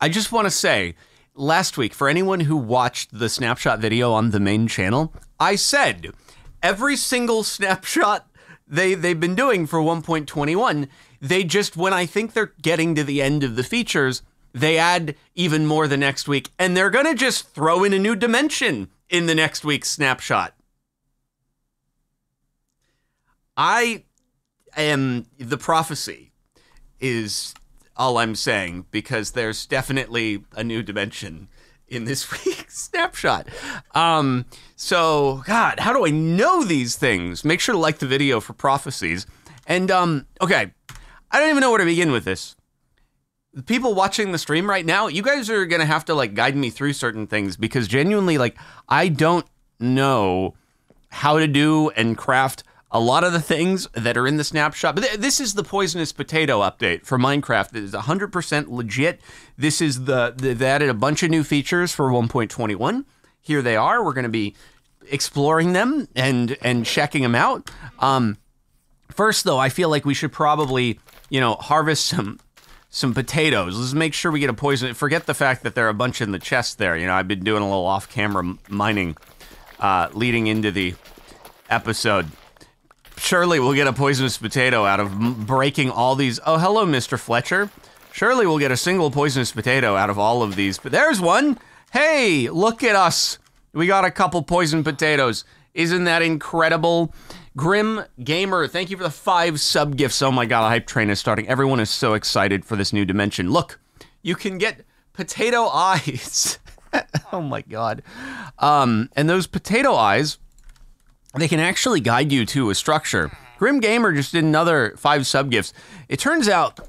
I just want to say, last week, for anyone who watched the snapshot video on the main channel, I said every single snapshot they they've been doing for 1.21, they just when I think they're getting to the end of the features, they add even more the next week, and they're gonna just throw in a new dimension in the next week's snapshot. I am the prophecy is all I'm saying because there's definitely a new dimension in this week's snapshot. Um, so, God, how do I know these things? Make sure to like the video for prophecies. And, um, okay, I don't even know where to begin with this. The people watching the stream right now, you guys are going to have to, like, guide me through certain things because genuinely, like, I don't know how to do and craft a lot of the things that are in the snapshot. But th- this is the poisonous potato update for Minecraft. It is 100% legit. This is the, they've added a bunch of new features for 1.21. Here they are. We're going to be exploring them and and checking them out. Um, first, though, I feel like we should probably, you know, harvest some some potatoes. Let's make sure we get a poison. Forget the fact that there are a bunch in the chest there. You know, I've been doing a little off-camera mining uh, leading into the episode surely we'll get a poisonous potato out of breaking all these. Oh, hello, Mr. Fletcher. Surely we'll get a single poisonous potato out of all of these. But there's one. Hey, look at us. We got a couple poison potatoes. Isn't that incredible? Grim Gamer, thank you for the five sub gifts. Oh my god, a hype train is starting. Everyone is so excited for this new dimension. Look, you can get potato eyes. oh my god. Um, and those potato eyes they can actually guide you to a structure. Grim Gamer just did another five sub gifts. It turns out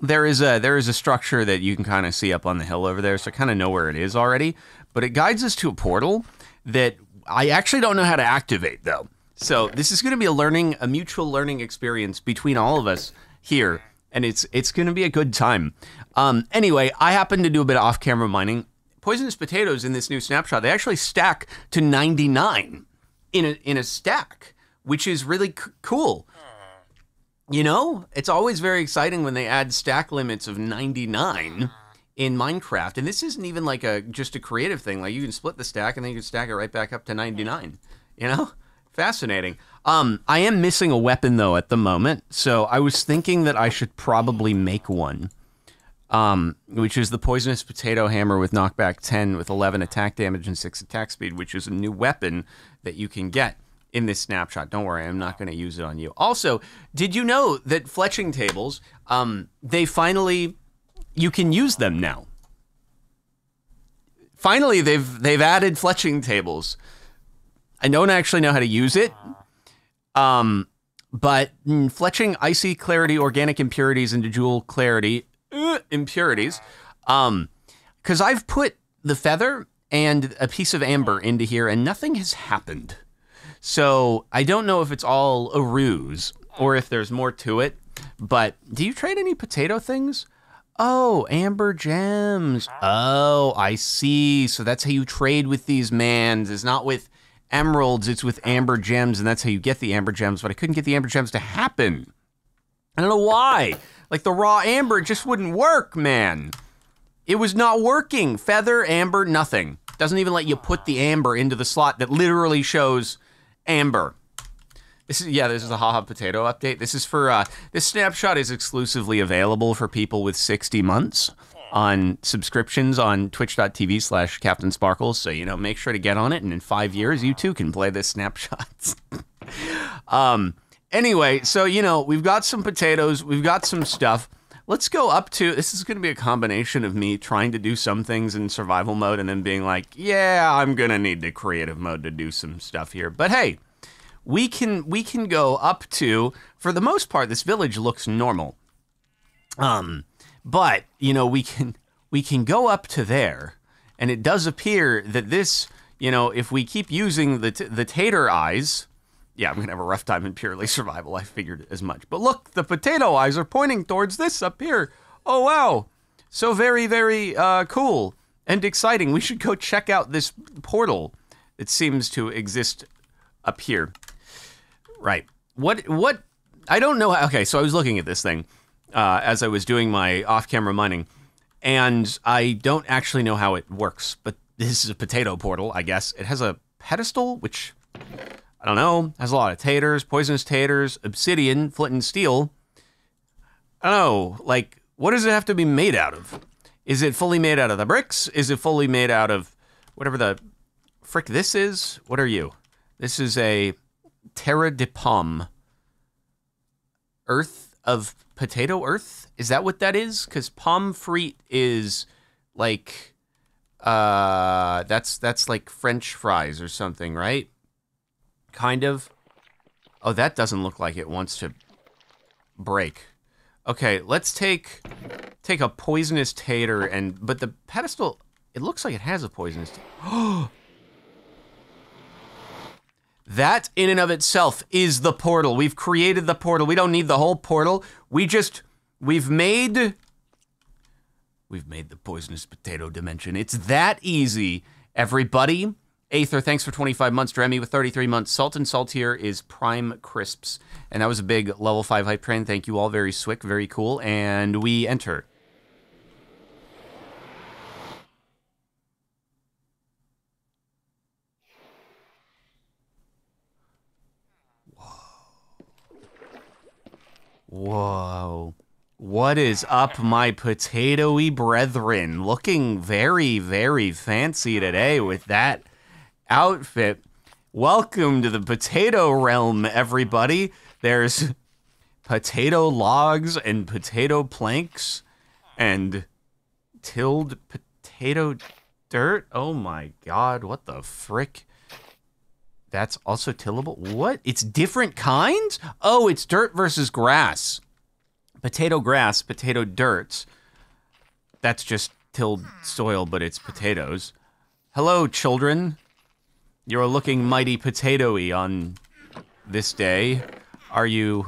there is a there is a structure that you can kind of see up on the hill over there, so I kind of know where it is already. But it guides us to a portal that I actually don't know how to activate though. So this is going to be a learning, a mutual learning experience between all of us here, and it's it's going to be a good time. Um, anyway, I happen to do a bit of off-camera mining. Poisonous potatoes in this new snapshot they actually stack to 99 in a in a stack, which is really cool. You know, it's always very exciting when they add stack limits of 99 in Minecraft. And this isn't even like a just a creative thing. Like you can split the stack and then you can stack it right back up to 99. You know? Fascinating. Um, I am missing a weapon though at the moment, so I was thinking that I should probably make one. Um, which is the poisonous potato hammer with knockback 10 with 11 attack damage and 6 attack speed, which is a new weapon that you can get in this snapshot. Don't worry, I'm not going to use it on you. Also, did you know that fletching tables, um, they finally, you can use them now. Finally, they've they've added fletching tables. I don't actually know how to use it, um, but mm, fletching icy clarity organic impurities into jewel clarity uh, impurities, um, because I've put the feather and a piece of amber into here, and nothing has happened. So I don't know if it's all a ruse or if there's more to it. But do you trade any potato things? Oh, amber gems. Oh, I see. So that's how you trade with these mans. It's not with emeralds, it's with amber gems, and that's how you get the amber gems. But I couldn't get the amber gems to happen. I don't know why. Like the raw amber just wouldn't work, man. It was not working. Feather, amber, nothing. Doesn't even let you put the amber into the slot that literally shows amber. This is yeah, this is a haha potato update. This is for uh, this snapshot is exclusively available for people with 60 months on subscriptions on twitch.tv slash Captain Sparklez. So, you know, make sure to get on it and in five years you too can play this snapshots. um anyway, so you know, we've got some potatoes, we've got some stuff let's go up to this is going to be a combination of me trying to do some things in survival mode and then being like, yeah, I'm going to need the creative mode to do some stuff here. But hey, we can we can go up to for the most part this village looks normal. Um but, you know, we can we can go up to there and it does appear that this, you know, if we keep using the t- the tater eyes, yeah, I'm gonna have a rough time in purely survival. I figured as much. But look, the potato eyes are pointing towards this up here. Oh wow, so very very uh, cool and exciting. We should go check out this portal that seems to exist up here. Right. What what? I don't know. How, okay, so I was looking at this thing uh, as I was doing my off-camera mining. and I don't actually know how it works, but this is a potato portal, I guess. It has a pedestal, which I don't know, has a lot of taters, poisonous taters, obsidian, flint and steel. I don't know, like, what does it have to be made out of? Is it fully made out of the bricks? Is it fully made out of whatever the frick this is? What are you? This is a terra de pomme. Earth of potato earth? Is that what that is? Because pomme frite is like uh that's that's like French fries or something, right? Kind of. Oh, that doesn't look like it wants to break. Okay, let's take take a poisonous tater and but the pedestal it looks like it has a poisonous that in and of itself is the portal. We've created the portal. We don't need the whole portal. We just we've made we've made the poisonous potato dimension. It's that easy, everybody. Aether, thanks for 25 months. Dremy with 33 months. Salt and Salt here is Prime Crisps. And that was a big level 5 hype train. Thank you all. Very swick, very cool. And we enter. Whoa. Whoa. What is up, my potatoy brethren? Looking very, very fancy today with that outfit. Welcome to the potato realm, everybody. There's potato logs and potato planks and tilled potato dirt. Oh my god, what the frick? That's also tillable. What? It's different kinds? Oh, it's dirt versus grass. Potato grass, potato dirt. That's just tilled soil, but it's potatoes. Hello, children. You're looking mighty potatoy on this day. Are you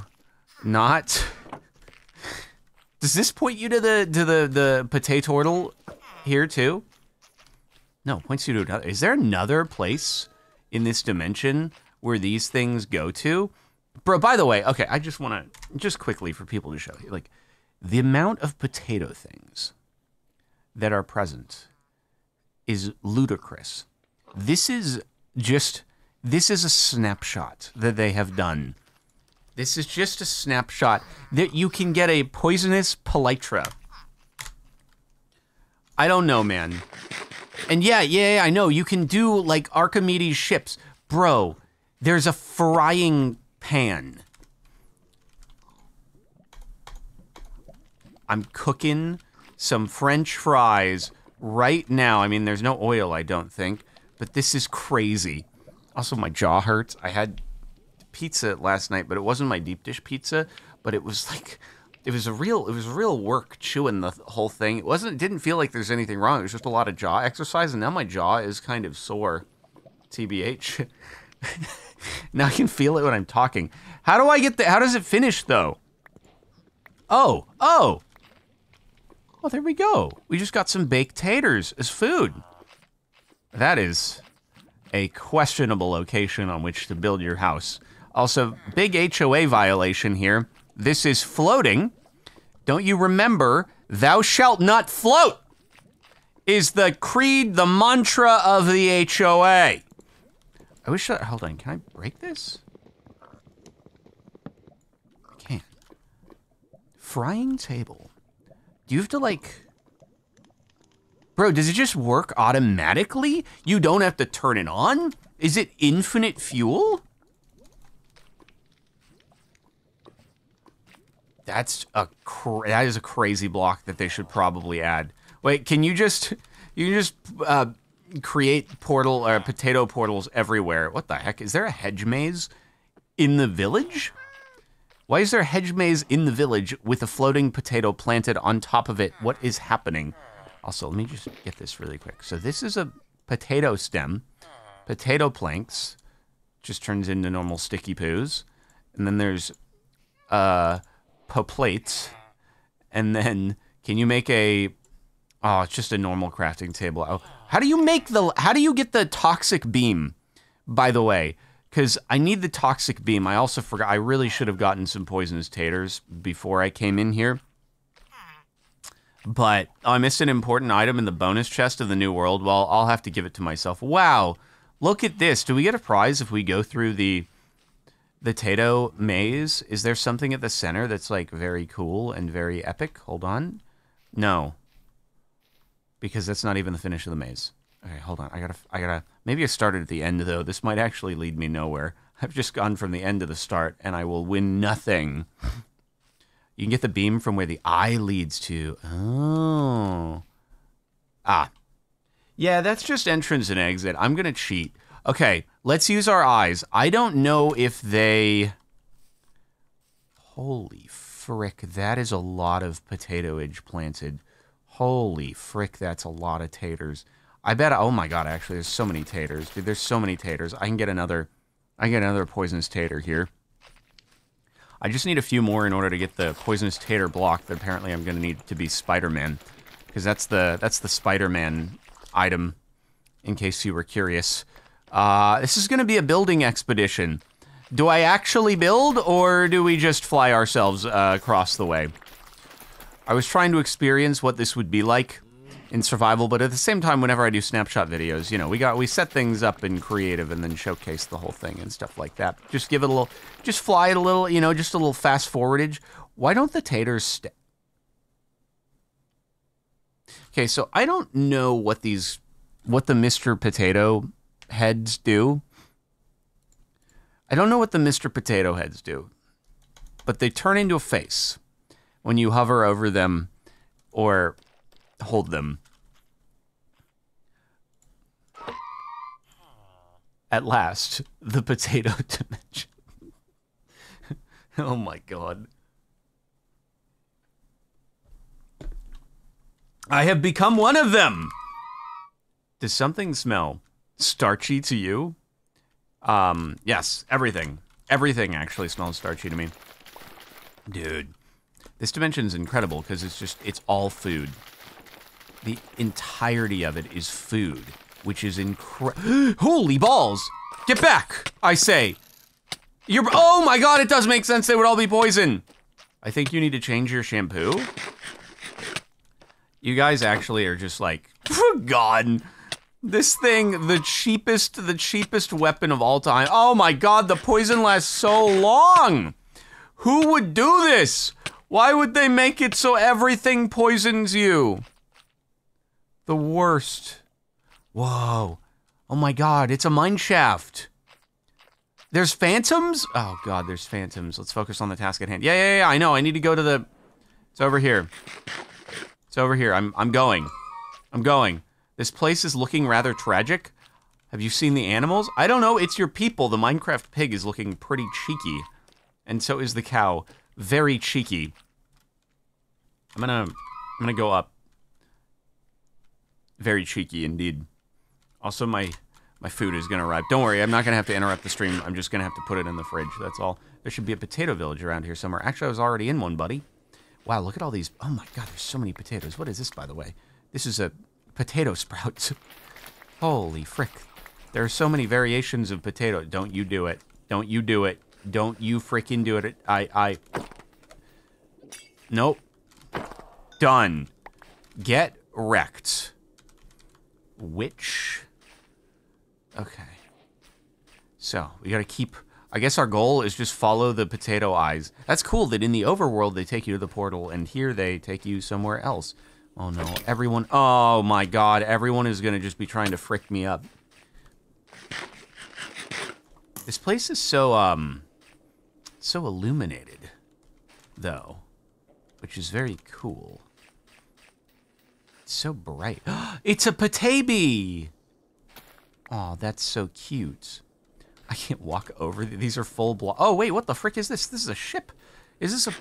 not? Does this point you to the to the the potato turtle here too? No, points you to another. Is there another place in this dimension where these things go to? Bro, by the way, okay, I just want to just quickly for people to show you like the amount of potato things that are present is ludicrous. This is just this is a snapshot that they have done. This is just a snapshot that you can get a poisonous polytra. I don't know, man. And yeah, yeah, yeah, I know you can do like Archimedes ships, bro. There's a frying pan. I'm cooking some French fries right now. I mean, there's no oil, I don't think, but this is crazy. Also, my jaw hurts. I had pizza last night, but it wasn't my deep dish pizza, but it was like it was a real it was real work chewing the whole thing. It wasn't it didn't feel like there's anything wrong. It was just a lot of jaw exercise and now my jaw is kind of sore. TBH. now I can feel it when I'm talking. How do I get the how does it finish though? Oh, oh. Oh, there we go. We just got some baked taters as food. That is a questionable location on which to build your house. Also, big HOA violation here. This is floating. Don't you remember, thou shalt not float is the creed, the mantra of the HOA. I wish I, hold on, can I break this? I can't. Frying table. Do you have to like, bro, does it just work automatically? You don't have to turn it on? Is it infinite fuel? That's a that is a crazy block that they should probably add. Wait, can you just you just uh, create portal or uh, potato portals everywhere? What the heck? Is there a hedge maze in the village? Why is there a hedge maze in the village with a floating potato planted on top of it? What is happening? Also, let me just get this really quick. So this is a potato stem, potato planks, just turns into normal sticky poos, and then there's uh plates, and then can you make a? Oh, it's just a normal crafting table. Oh, how do you make the? How do you get the toxic beam? By the way, because I need the toxic beam. I also forgot. I really should have gotten some poisonous taters before I came in here. But I missed an important item in the bonus chest of the new world. Well, I'll have to give it to myself. Wow, look at this. Do we get a prize if we go through the the Tato maze? Is there something at the center that's like very cool and very epic? Hold on. No. Because that's not even the finish of the maze. Okay, hold on. I gotta, I gotta. Maybe I started at the end though. This might actually lead me nowhere. I've just gone from the end to the start, and I will win nothing. You can get the beam from where the eye leads to. Oh. Ah. Yeah, that's just entrance and exit. I'm going to cheat. Okay, let's use our eyes. I don't know if they. Holy frick, that is a lot of potatoage planted. Holy frick, that's a lot of taters. I bet. Oh my god, actually, there's so many taters. Dude, there's so many taters. I can get another. I can get another poisonous tater here. I just need a few more in order to get the poisonous tater block that apparently I'm going to need to be Spider-Man. Because that's the, that's the Spider-Man item, in case you were curious. Uh, this is going to be a building expedition. Do I actually build, or do we just fly ourselves uh, across the way? I was trying to experience what this would be like in survival, but at the same time, whenever I do snapshot videos, you know, we got we set things up in creative and then showcase the whole thing and stuff like that. Just give it a little, just fly it a little, you know, just a little fast forwardage. Why don't the taters stay? Okay, so I don't know what these, what the Mr. Potato heads do. I don't know what the Mr. Potato heads do, but they turn into a face when you hover over them or hold them. At last, the potato dimension. oh my god. I have become one of them! Does something smell starchy to you? Um, yes, everything. Everything actually smells starchy to me. Dude, this dimension is incredible because it's just, it's all food. The entirety of it is food, which is incredible. Holy balls! Get back, I say. You're, oh my god, it does make sense they would all be poison. I think you need to change your shampoo. You guys actually are just like, God. This thing, the cheapest, the cheapest weapon of all time. Oh my god, the poison lasts so long. Who would do this? Why would they make it so everything poisons you? The worst. Whoa. Oh my god, it's a mine shaft. There's phantoms? Oh god, there's phantoms. Let's focus on the task at hand. Yeah, yeah, yeah, I know. I need to go to the... It's over here. It's over here. I'm, I'm going. I'm going. This place is looking rather tragic. Have you seen the animals? I don't know. It's your people. The Minecraft pig is looking pretty cheeky. And so is the cow. Very cheeky. I'm gonna... I'm gonna go up. Very cheeky indeed. Also, my my food is gonna arrive. Don't worry, I'm not gonna have to interrupt the stream. I'm just gonna have to put it in the fridge. That's all. There should be a potato village around here somewhere. Actually, I was already in one, buddy. Wow, look at all these. Oh my god, there's so many potatoes. What is this, by the way? This is a potato sprout. Holy frick. There are so many variations of potato. Don't you do it. Don't you do it. Don't you freaking do it. I, I... Nope. Done. Get wrecked. Which? Okay. So, we gotta keep... I guess our goal is just follow the potato eyes. That's cool that in the overworld they take you to the portal, and here they take you somewhere else. Oh no, everyone... Oh my god, everyone is gonna just be trying to frick me up. This place is so, um... So illuminated, though. Which is very cool. It's so bright. it's a Pataby! Oh, that's so cute. I can't walk over. These are full block. Oh, wait, what the frick is this? This is a ship. Is this a...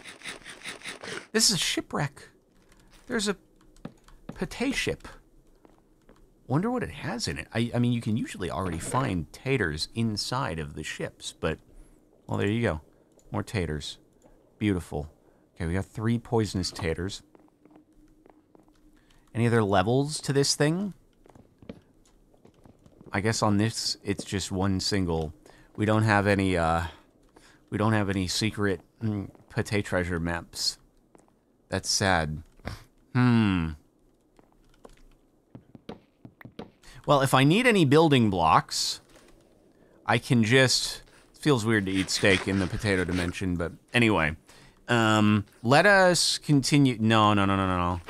This is a shipwreck. There's a Pate ship. Wonder what it has in it. I, I mean, you can usually already find taters inside of the ships, but... Well, there you go. More taters. Beautiful. Okay, we got three poisonous taters. Any other levels to this thing? I guess on this, it's just one single. We don't have any, uh, we don't have any secret mm, Pate treasure maps. That's sad. Hmm. Well, if I need any building blocks, I can just... Feels weird to eat steak in the potato dimension, but anyway. Um, let us continue... No, no, no, no, no, no.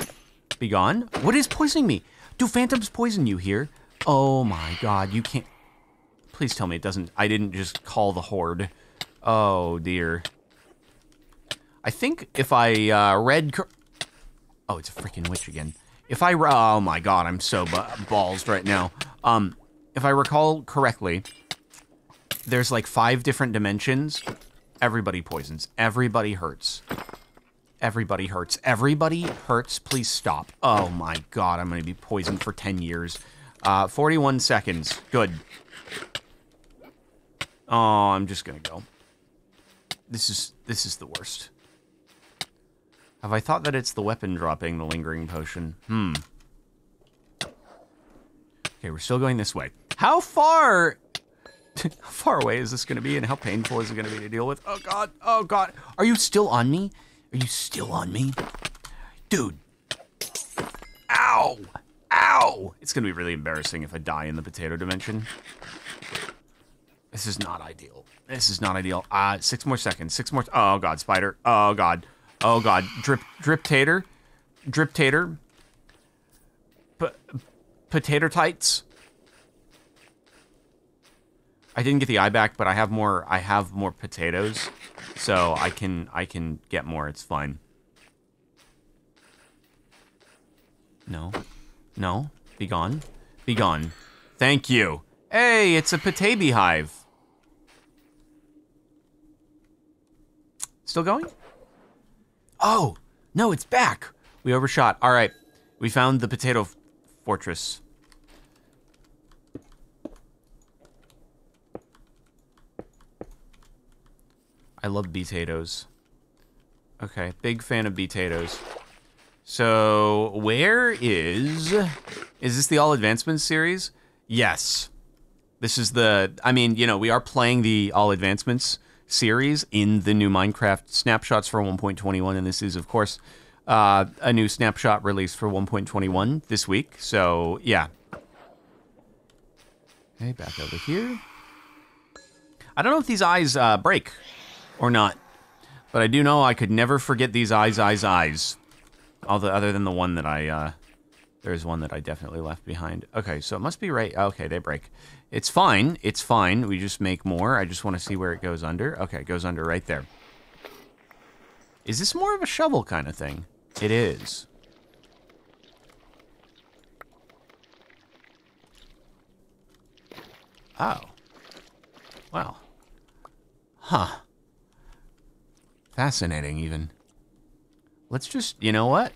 Be gone. What is poisoning me? Do phantoms poison you here? Oh my god, you can't... Please tell me it doesn't... I didn't just call the horde. Oh, dear. I think if I uh, read... Oh, it's a freaking witch again. If I... Oh my god, I'm so balls right now. Um, if I recall correctly, there's like five different dimensions. Everybody poisons. Everybody hurts. Everybody hurts. Everybody hurts. Please stop. Oh my god, I'm going to be poisoned for 10 years. Uh, 41 seconds. Good. Oh, I'm just to go. This is this is the worst. Have I thought that it's the weapon dropping the lingering potion? Hmm. Okay, we're still going this way. How far how far away is this going to be and how painful is it going to be to deal with? Oh god. Oh god. Are you still on me? Are you still on me? Dude. Ow. Ow. It's to be really embarrassing if I die in the potato dimension. This is not ideal. This is not ideal. Uh, six more seconds. Six more. Oh god, spider. Oh god. Oh god. Drip, drip tater. Drip tater. Potato tights. I didn't get the eye back, but I have more. I have more potatoes, so I can I can get more. It's fine. No, no, be gone, be gone. Thank you. Hey, it's a potato hive. Still going? Oh no, it's back. We overshot. All right, we found the potato fortress. I love potatoes. Okay, big fan of potatoes. So, where is... Is this the All Advancements series? Yes. This is the... I mean, you know, we are playing the All Advancements series in the new Minecraft snapshots for 1.21, and this is, of course, uh, a new snapshot release for 1.21 this week. So, yeah. Okay, back over here. I don't know if these eyes uh, break or not. But I do know I could never forget these eyes, eyes, eyes. Although, other than the one that I, uh, there's one that I definitely left behind. Okay, so it must be right. Okay, they break. It's fine. It's fine. We just make more. I just want to see where it goes under. Okay, it goes under right there. Is this more of a shovel kind of thing? It is. Oh. Well. Huh. Fascinating, even. Let's just, you know what?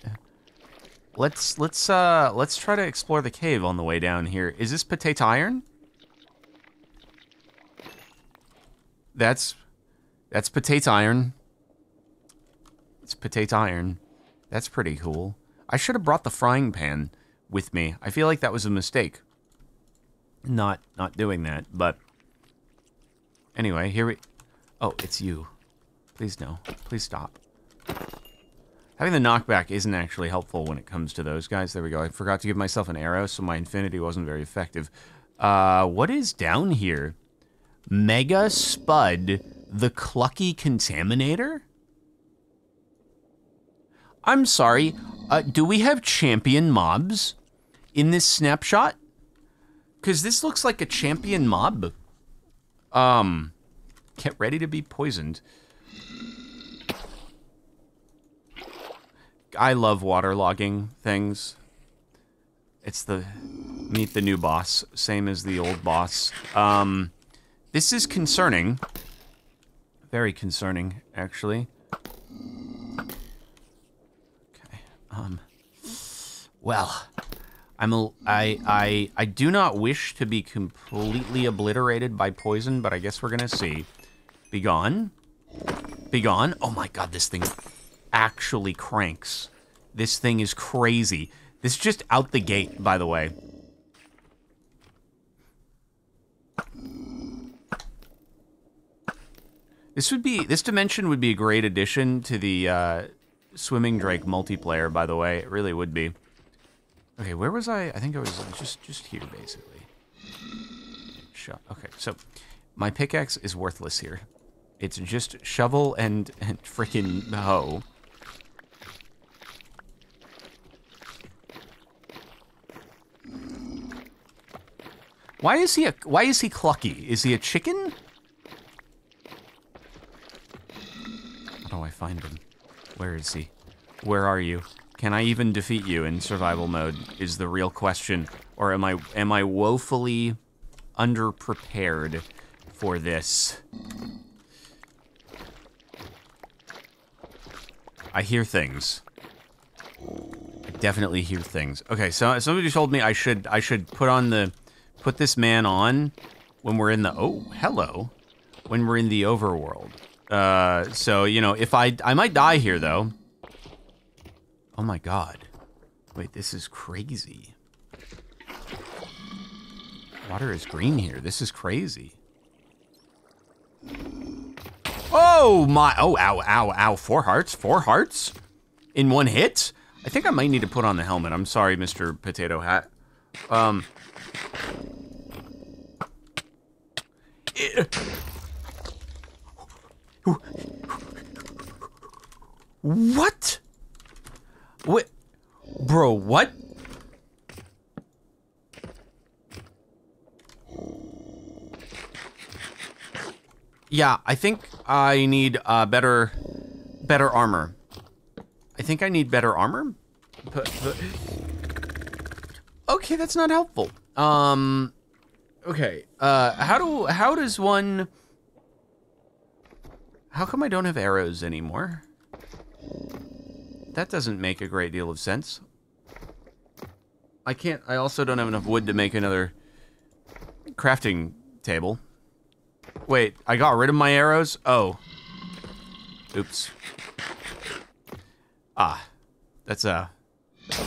Let's let's uh let's try to explore the cave on the way down here. Is this potato iron? That's that's potato iron. It's potato iron. That's pretty cool. I should have brought the frying pan with me. I feel like that was a mistake. Not not doing that, but anyway, here we Oh, it's you. Please no. Please stop. Having the knockback isn't actually helpful when it comes to those guys. There we go. I forgot to give myself an arrow, so my infinity wasn't very effective. Uh, what is down here? Mega Spud, the Clucky Contaminator? I'm sorry, uh, do we have champion mobs in this snapshot? Because this looks like a champion mob. Um, get ready to be poisoned. I love waterlogging things. It's the meet the new boss, same as the old boss. Um, this is concerning. Very concerning, actually. Okay. Um. Well, I'm a, I I I do not wish to be completely obliterated by poison, but I guess we're gonna see. Be gone. Be gone. Oh my god, this thing actually cranks. This thing is crazy. This is just out the gate, by the way. This would be this dimension would be a great addition to the uh, Swimming Drake multiplayer, by the way. It really would be. Okay, where was I? I think I was just just here, basically. Shut. Okay, so my pickaxe is worthless here. It's just shovel and, and freaking hoe. Why is he a why is he clucky? Is he a chicken? How do I find him? Where is he? Where are you? Can I even defeat you in survival mode is the real question. Or am I am I woefully underprepared for this? I hear things. I definitely hear things. Okay, so somebody told me I should I should put on the put this man on when we're in the oh hello when we're in the overworld. Uh, so you know if I I might die here though. Oh my god, wait this is crazy. Water is green here. This is crazy. Oh my, oh, ow, ow, ow. Four hearts, four hearts in one hit? I think I might need to put on the helmet. I'm sorry, Mr. Potato Hat. Um. What? What? Bro, what? Yeah, I think I need uh, better, better armor. I think I need better armor. Okay, that's not helpful. Um, okay. Uh, how do how does one? How come I don't have arrows anymore? That doesn't make a great deal of sense. I can't. I also don't have enough wood to make another crafting table. Wait, I got rid of my arrows? Oh. Oops. Ah. That's a... Uh...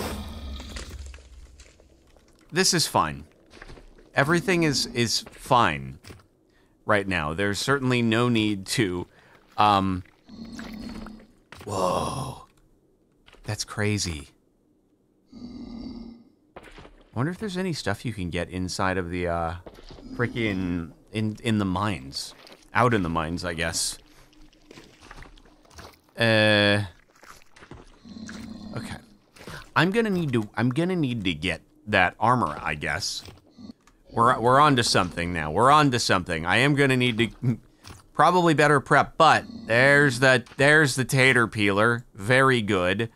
This is fine. Everything is, is fine right now. There's certainly no need to, um... Whoa. That's crazy. I wonder if there's any stuff you can get inside of the, uh, freaking in in the mines, out in the mines, I guess. Uh. Okay. I'm gonna need to. I'm gonna need to get that armor, I guess. We're we're on to something now. We're on to something. I am gonna need to probably better prep, but there's the there's the tater peeler. Very good.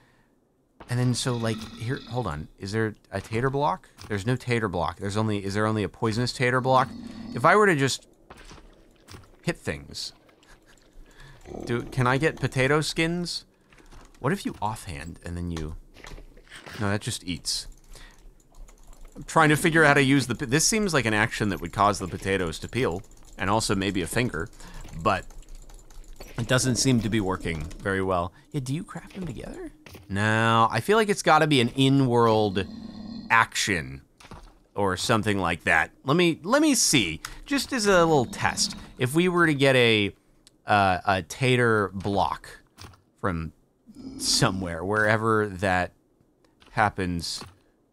And then so like here, hold on. Is there a tater block? There's no tater block. There's only is there only a poisonous tater block? If I were to just hit things, do can I get potato skins? What if you offhand and then you? No, that just eats. I'm trying to figure out how to use the. This seems like an action that would cause the potatoes to peel, and also maybe a finger, but it doesn't seem to be working very well. Yeah, do you craft them together? No, I feel like it's got to be an in-world action or something like that. Let me let me see, just as a little test. If we were to get a uh, a tater block from somewhere, wherever that happens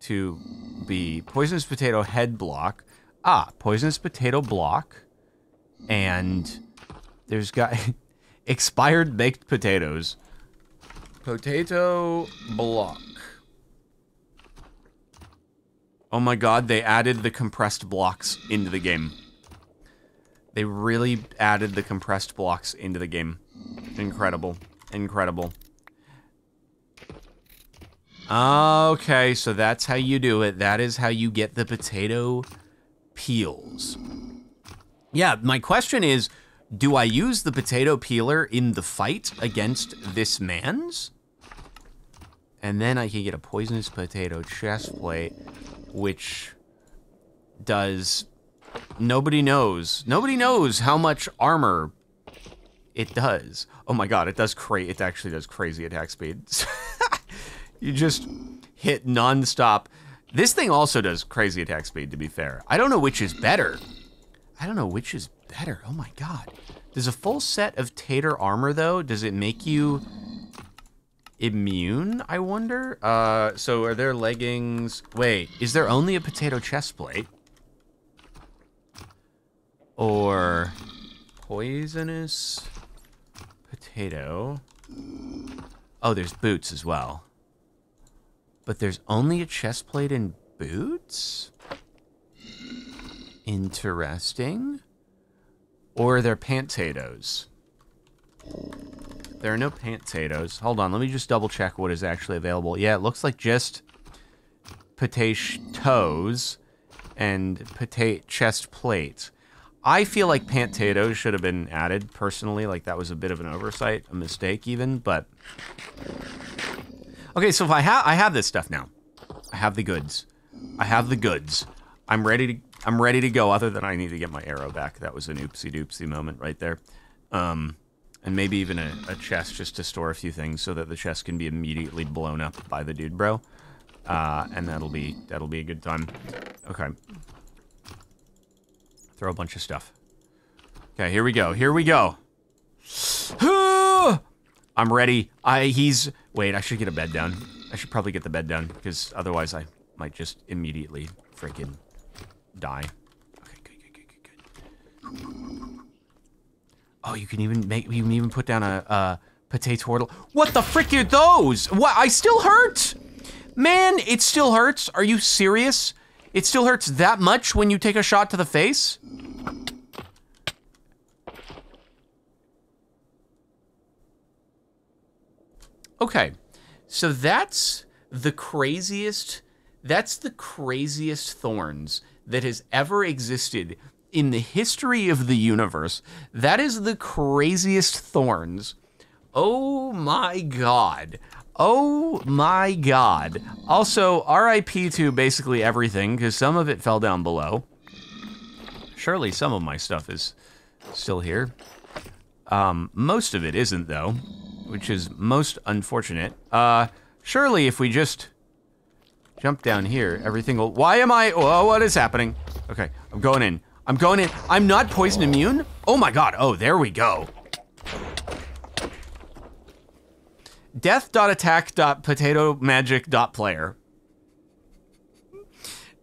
to be poisonous potato head block. Ah, poisonous potato block, and there's got expired baked potatoes. Potato block. Oh my god, they added the compressed blocks into the game. They really added the compressed blocks into the game. Incredible. Incredible. Okay, so that's how you do it. That is how you get the potato peels. Yeah, my question is, do I use the potato peeler in the fight against this man's? And then I can get a poisonous potato chest plate which does nobody knows. Nobody knows how much armor it does. Oh my god, it does cra it actually does crazy attack speed. you just hit nonstop. This thing also does crazy attack speed, to be fair. I don't know which is better. I don't know which is better. Oh my god. Does a full set of Tater armor, though, does it make you... immune, I wonder? Uh, so are there leggings? Wait, is there only a potato chest plate? Or poisonous potato? Oh, there's boots as well. But there's only a chest plate and boots? Interesting. Or are there pantatoes? There are no pantatoes. Hold on, let me just double check what is actually available. Yeah, it looks like just potatoes and potato chest plate. I feel like pantatoes should have been added personally. Like that was a bit of an oversight, a mistake even. But okay, so if I have I have this stuff now, I have the goods. I have the goods. I'm ready to I'm ready to go. Other than I need to get my arrow back. That was an oopsie doopsie moment right there. Um, and maybe even a, a, chest just to store a few things so that the chest can be immediately blown up by the dude bro. Uh, and that'll be that'll be a good time. Okay. Throw a bunch of stuff. Okay, here we go. Here we go. I'm ready. I he's wait, I should get a bed down. I should probably get the bed down because otherwise I might just immediately freaking die. Okay, good, good, good, good, good. Oh, you can even make you can even put down a, a potato turtle. What the frick are those? What? I still hurt. Man, it still hurts. Are you serious? It still hurts that much when you take a shot to the face? Okay, so that's the craziest, that's the craziest thorns that has ever existed in the history of the universe. That is the craziest thorns. Oh my god. Oh my god. Also, RIP to basically everything, because some of it fell down below. Surely some of my stuff is still here. Um, most of it isn't, though, which is most unfortunate. Uh, surely if we just jump down here, everything will... Why am I... Oh, what is happening? Okay, I'm going in. I'm going in. I'm not poison immune? Oh my god. Oh, there we go. Death.attack.potato magic.player.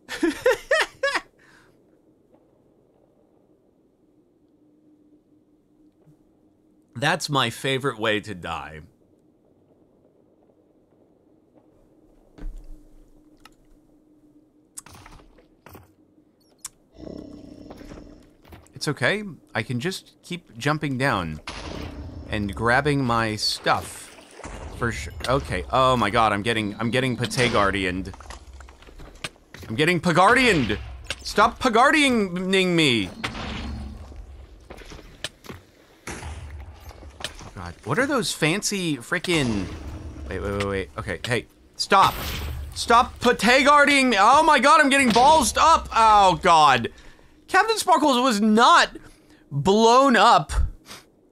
That's my favorite way to die. It's okay. I can just keep jumping down and grabbing my stuff. For sure. Okay. Oh my god, I'm getting I'm getting Pataguardianed. I'm getting Pagardianed! Stop Pagardianing me! Oh god. What are those fancy freaking Wait, wait, wait, wait. Okay, hey. Stop! Stop Pataguarding me! Oh my god, I'm getting ballsed up! Oh god. Captain Sparklez was not blown up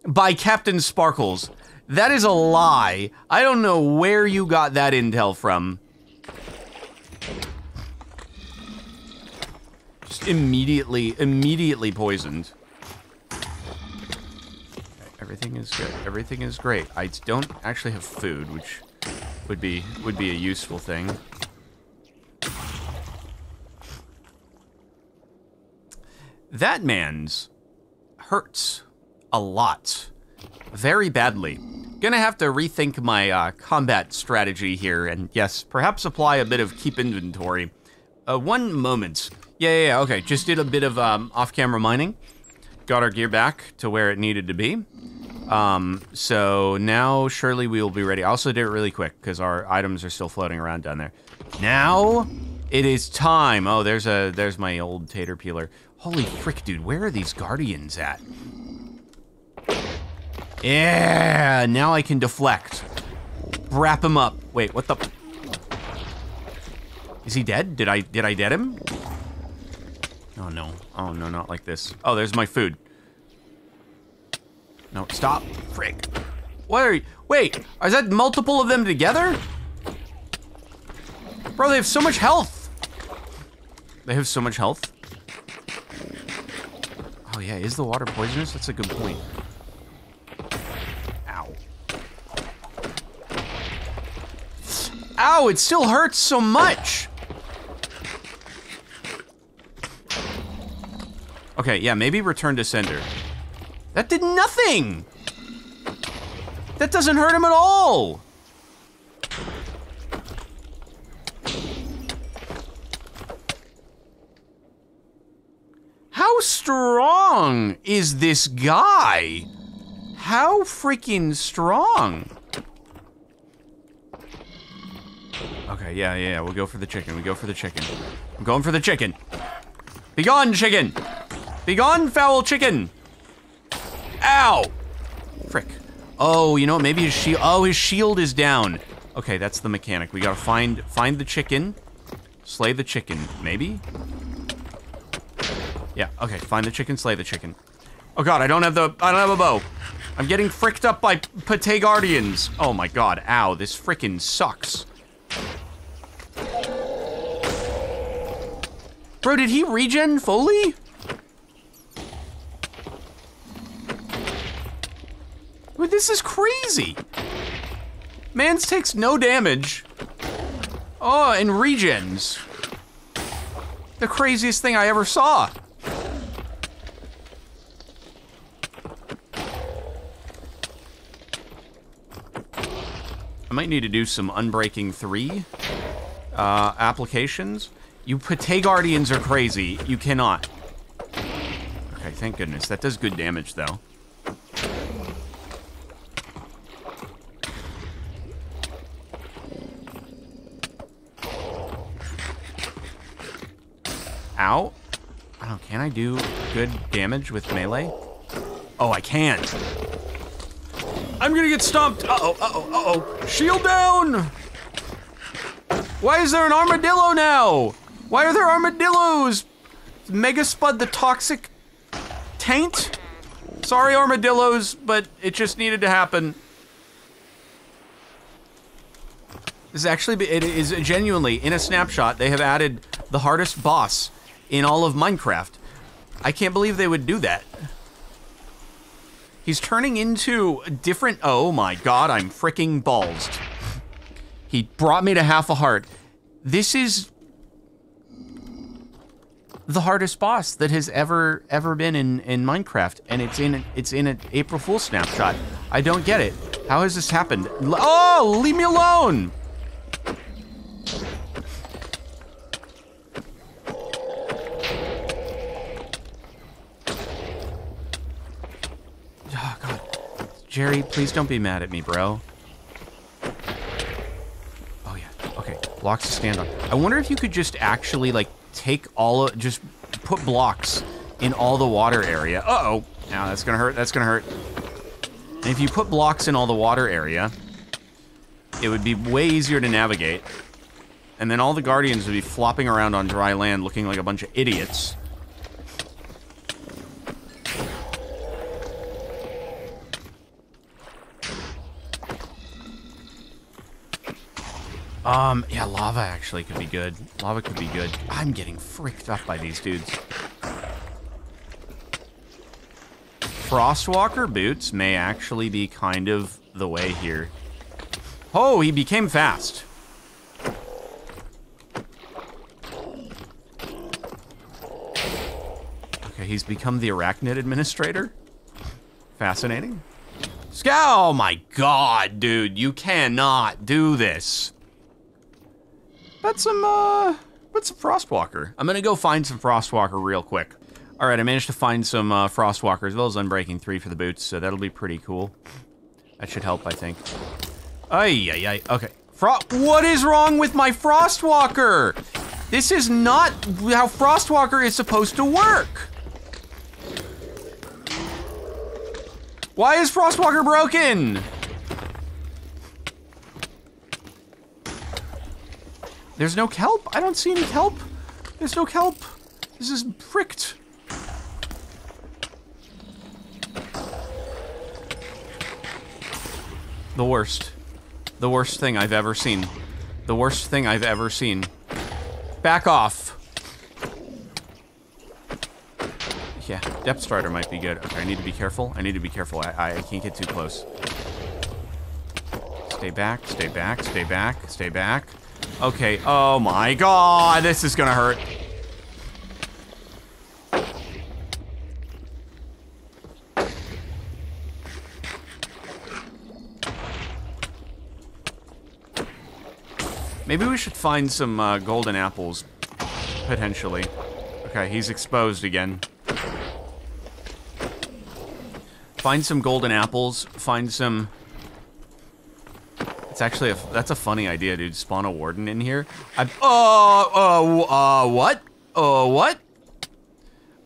by Captain Sparklez. That is a lie. I don't know where you got that intel from. Just immediately, immediately poisoned. Everything is good. Everything is great. I don't actually have food, which would be would be a useful thing. That man's hurts a lot. Very badly. Gonna have to rethink my uh, combat strategy here, and yes, perhaps apply a bit of keep inventory. Uh, one moment. Yeah, yeah, yeah, okay, just did a bit of um, off-camera mining. Got our gear back to where it needed to be. Um, so now surely we will be ready. I also did it really quick because our items are still floating around down there. Now it is time. Oh, there's a there's my old tater peeler. Holy frick, dude, where are these guardians at? Yeah, now I can deflect. Wrap him up. Wait, what the? Is he dead? Did I did I dead him? Oh no. Oh no, not like this. Oh, there's my food. No, stop. Frick. What are you? Wait, is that multiple of them together? Bro, they have so much health. They have so much health. Oh yeah, is the water poisonous? That's a good point. Ow. Ow, it still hurts so much. Okay, yeah, maybe return to sender. That did nothing! That doesn't hurt him at all! How strong is this guy? How freaking strong? Okay, yeah, yeah, we'll go for the chicken. We go for the chicken. I'm going for the chicken. Be gone, chicken! Be gone, foul chicken! Ow! Frick. Oh, you know, maybe his shield. Oh, his shield is down. Okay, that's the mechanic. We gotta find find the chicken, slay the chicken. Maybe. Yeah. Okay. Find the chicken, slay the chicken. Oh god, I don't have the. I don't have a bow. I'm getting fricked up by Pate Guardians. Oh my god. Ow. This frickin' sucks. Bro, did he regen fully? This is crazy. Mans takes no damage. Oh, and regens. The craziest thing I ever saw. I might need to do some Unbreaking 3 uh, applications. You Pate Guardians are crazy. You cannot. Okay, thank goodness. That does good damage, though. I don't, oh, can I do good damage with melee? Oh, I can't. I'm gonna get stomped. Uh-oh, uh-oh, uh-oh. Shield down! Why is there an armadillo now? Why are there armadillos? Mega Spud the toxic taint? Sorry, armadillos, but it just needed to happen. This is actually, it is genuinely, in a snapshot, they have added the hardest boss in all of Minecraft. I can't believe they would do that. He's turning into a different. Oh my god, I'm freaking balls. He brought me to half a heart. This is the hardest boss that has ever ever been in in Minecraft, and it's in it's in an April Fool snapshot. I don't get it. How has this happened? Oh, leave me alone! Jerry, please don't be mad at me, bro. Oh, yeah. Okay. Blocks to stand on. I wonder if you could just actually, like, take all of... Just put blocks in all the water area. Uh-oh. Now, that's gonna hurt. That's gonna hurt. And if you put blocks in all the water area, it would be way easier to navigate. And then all the Guardians would be flopping around on dry land looking like a bunch of idiots. Um, yeah, lava actually could be good. Lava could be good. I'm getting freaked up by these dudes. Frostwalker boots may actually be kind of the way here. Oh, he became fast. Okay, he's become the Arachnid Administrator. Fascinating. Scow! Oh my god, dude, you cannot do this. That's some, uh, what's some Frostwalker? I'm gonna go find some Frostwalker real quick. All right, I managed to find some uh, Frostwalker as well as Unbreaking 3 for the boots, so that'll be pretty cool. That should help, I think. Ay, ay, ay. Okay. Fro what is wrong with my Frostwalker? This is not how Frostwalker is supposed to work. Why is Frostwalker broken? There's no kelp? I don't see any kelp. There's no kelp. This is pricked. The worst. The worst thing I've ever seen. The worst thing I've ever seen. Back off. Yeah, Depth Strider might be good. Okay, I need to be careful. I need to be careful. I, I can't get too close. Stay back, stay back, stay back, stay back. Okay. Oh my god, this is gonna hurt. Maybe we should find some uh, golden apples, potentially. Okay, he's exposed again. Find some golden apples. Find some... It's actually a... That's a funny idea, dude. Spawn a warden in here. I... Uh, uh, uh, what? Uh, what?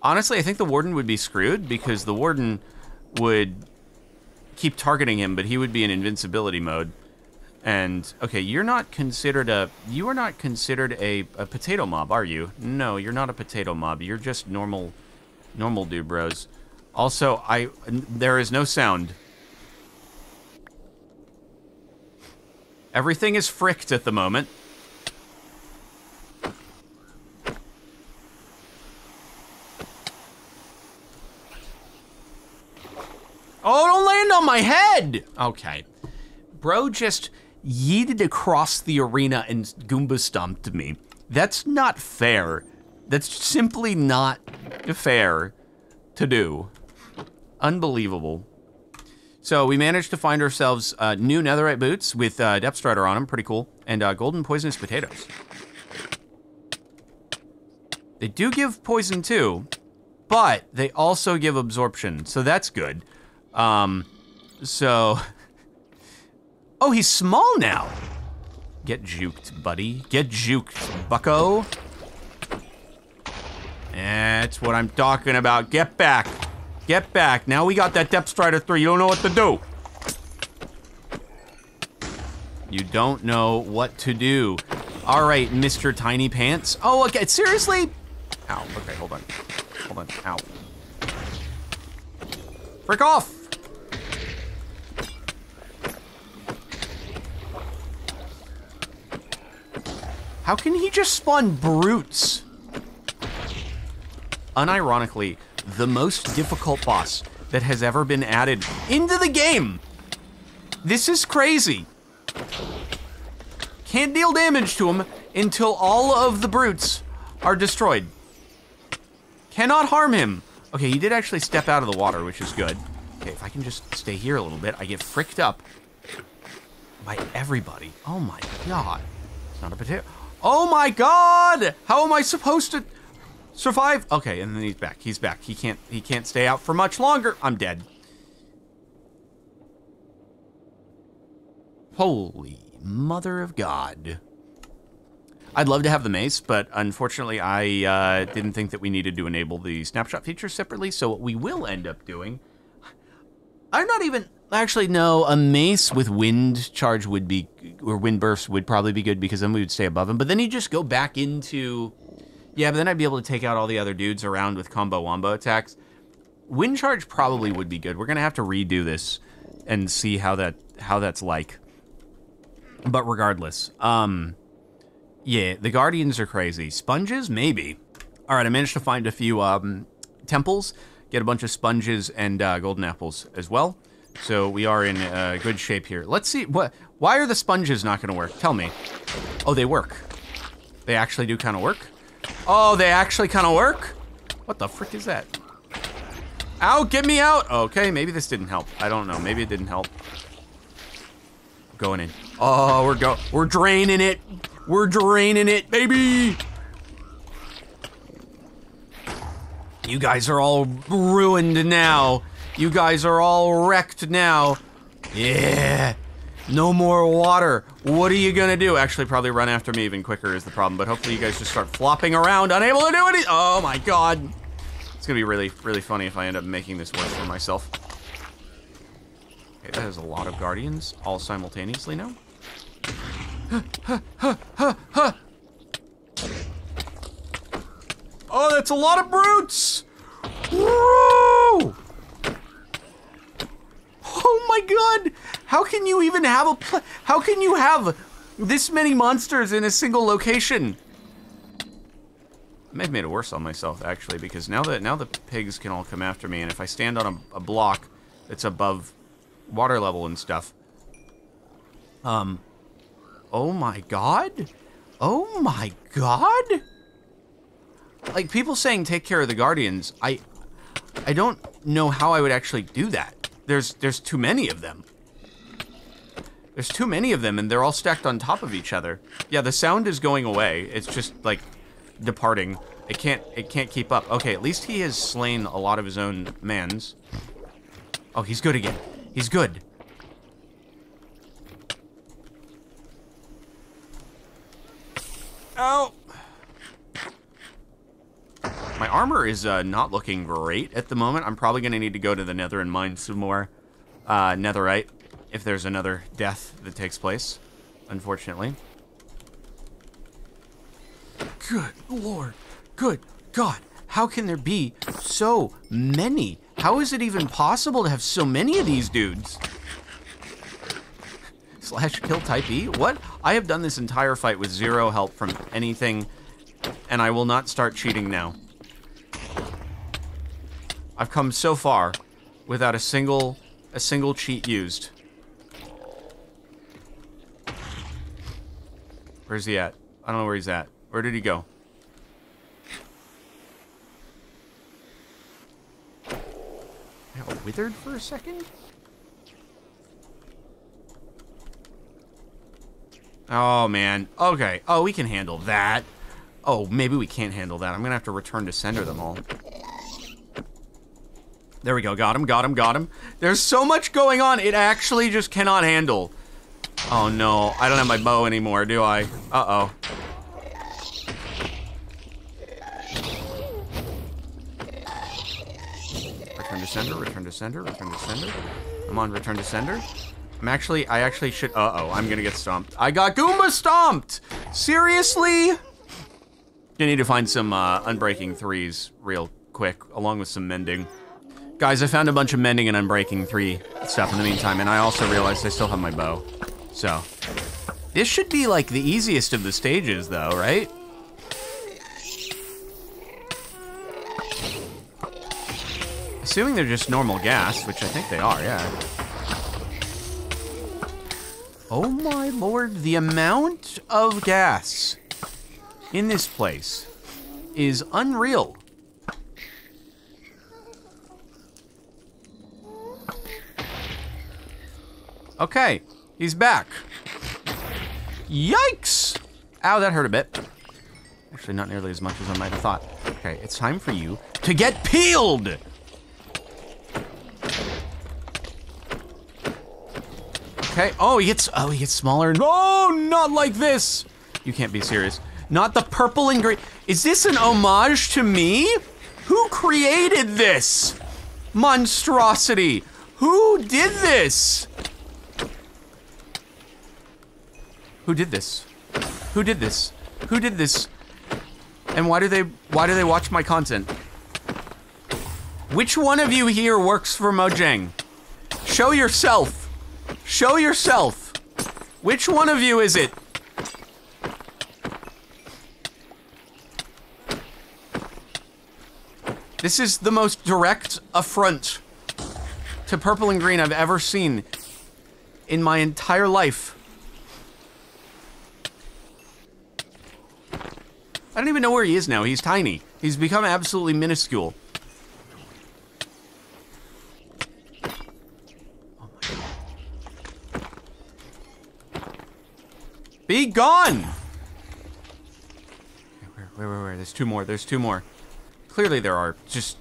Honestly, I think the warden would be screwed because the warden would keep targeting him, but he would be in invincibility mode. And okay, you're not considered a you are not considered a, a potato mob, are you? No, you're not a potato mob. You're just normal normal dude bros. Also, I there is no sound. Everything is fricked at the moment. Oh, don't land on my head! Okay. Bro just yeeted across the arena and Goomba stomped me. That's not fair. That's simply not fair to do. Unbelievable. So we managed to find ourselves uh, new netherite boots with uh, depth strider on them, pretty cool, and uh, golden poisonous potatoes. They do give poison too, but they also give absorption, so that's good. Um, so, oh, he's small now. Get juked, buddy. Get juked, bucko. That's what I'm talking about. Get back. Get back. Now we got that Depth Strider 3. You don't know what to do. You don't know what to do. All right, Mr. Tiny Pants. Oh, okay. Seriously? Ow. Okay, hold on. Hold on. Ow. Frick off. How can he just spawn brutes? Unironically, the most difficult boss that has ever been added into the game. This is crazy. Can't deal damage to him until all of the brutes are destroyed. Cannot harm him. Okay, he did actually step out of the water, which is good. Okay, if I can just stay here a little bit, I get fricked up by everybody. Oh my god. It's not a potato. Oh my god! How am I supposed to survive? Okay, and then he's back. He's back. He can't he can't stay out for much longer. I'm dead. Holy mother of God. I'd love to have the mace, but unfortunately I uh, didn't think that we needed to enable the snapshot feature separately, so what we will end up doing... I'm not even... Actually, no, a mace with wind charge would be... Or wind burst would probably be good, because then we would stay above him. But then you just go back into... Yeah, but then I'd be able to take out all the other dudes around with combo wombo attacks. Wind charge probably would be good. We're to have to redo this and see how that how that's like. But regardless, um... Yeah, the Guardians are crazy. Sponges? Maybe. All right, I managed to find a few um, temples, get a bunch of sponges and uh, golden apples as well. So we are in uh, good shape here. Let's see, what? why are the sponges not going to work? Tell me. Oh, they work. They actually do kind of work? Oh, they actually kind of work? What the frick is that? Ow, get me out! Okay, maybe this didn't help. I don't know, maybe it didn't help. Going in. Oh, we're go, we're draining it. We're draining it, baby! You guys are all ruined now. You guys are all wrecked now. Yeah. No more water. What are you gonna do? Actually, probably run after me even quicker is the problem, but hopefully you guys just start flopping around, unable to do anything. Oh my god. It's gonna be really, really funny if I end up making this work for myself. Okay, that is a lot of guardians, all simultaneously now. Oh, that's a lot of brutes! Woo! Oh my god! How can you even have a how can you have this many monsters in a single location? I may have made it worse on myself actually because now that now the pigs can all come after me and if I stand on a, a block that's above water level and stuff um Oh my god. Oh my god! Like, people saying take care of the Guardians, I... I don't know how I would actually do that. There's, there's too many of them. There's too many of them, and they're all stacked on top of each other. Yeah, the sound is going away. It's just, like, departing. It can't, it can't keep up. Okay, at least he has slain a lot of his own mans. Oh, he's good again. He's good. Oh! My armor is uh, not looking great at the moment. I'm probably going to need to go to the nether and mine some more uh, netherite if there's another death that takes place, unfortunately. Good lord. Good god. How can there be so many? How is it even possible to have so many of these dudes? Slash kill type E? What? I have done this entire fight with zero help from anything, and I will not start cheating now. I've come so far without a single a single cheat used. Where's he at? I don't know where he's at. Where did he go? I got withered for a second? Oh, man. Okay. Oh, we can handle that. Oh, maybe we can't handle that. I'm gonna have to return to sender them all. There we go. Got him, got him, got him. There's so much going on, it actually just cannot handle. Oh no, I don't have my bow anymore, do I? Uh-oh. Return to sender, return to sender, return to sender. I'm on return to sender. I'm actually, I actually should, uh-oh, I'm gonna get stomped. I got Goomba stomped! Seriously? You need to find some uh, unbreaking threes real quick, along with some mending. Guys, I found a bunch of mending and unbreaking three stuff in the meantime, and I also realized I still have my bow. So, this should be like the easiest of the stages though, right? Assuming they're just normal gas, which I think they are, yeah. Oh my lord, the amount of gas in this place is unreal. Okay, he's back. Yikes! Ow, that hurt a bit. Actually, not nearly as much as I might have thought. Okay, it's time for you to get peeled! Okay, oh, he gets, oh, he gets smaller. No, not like this! You can't be serious. Not the purple and green. Is this an homage to me? Who created this? Monstrosity. Who did this? Who did this? Who did this? Who did this? And why do they why do they watch my content? Which one of you here works for Mojang? Show yourself. Show yourself. Which one of you is it? This is the most direct affront to purple and green I've ever seen in my entire life. I don't even know where he is now. He's tiny. He's become absolutely minuscule. Be gone! Where, where, where? There's two more. There's two more. Clearly there are just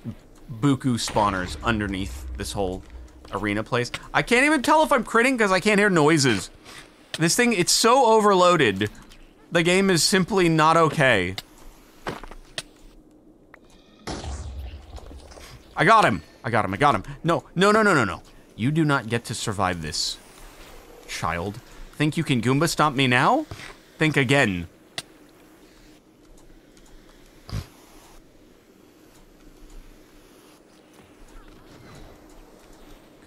buku spawners underneath this whole arena place. I can't even tell if I'm critting because I can't hear noises. This thing, it's so overloaded. The game is simply not okay. I got him. I got him. I got him. No, no, no, no, no, no. You do not get to survive this, child. Think you can Goomba stomp me now? Think again.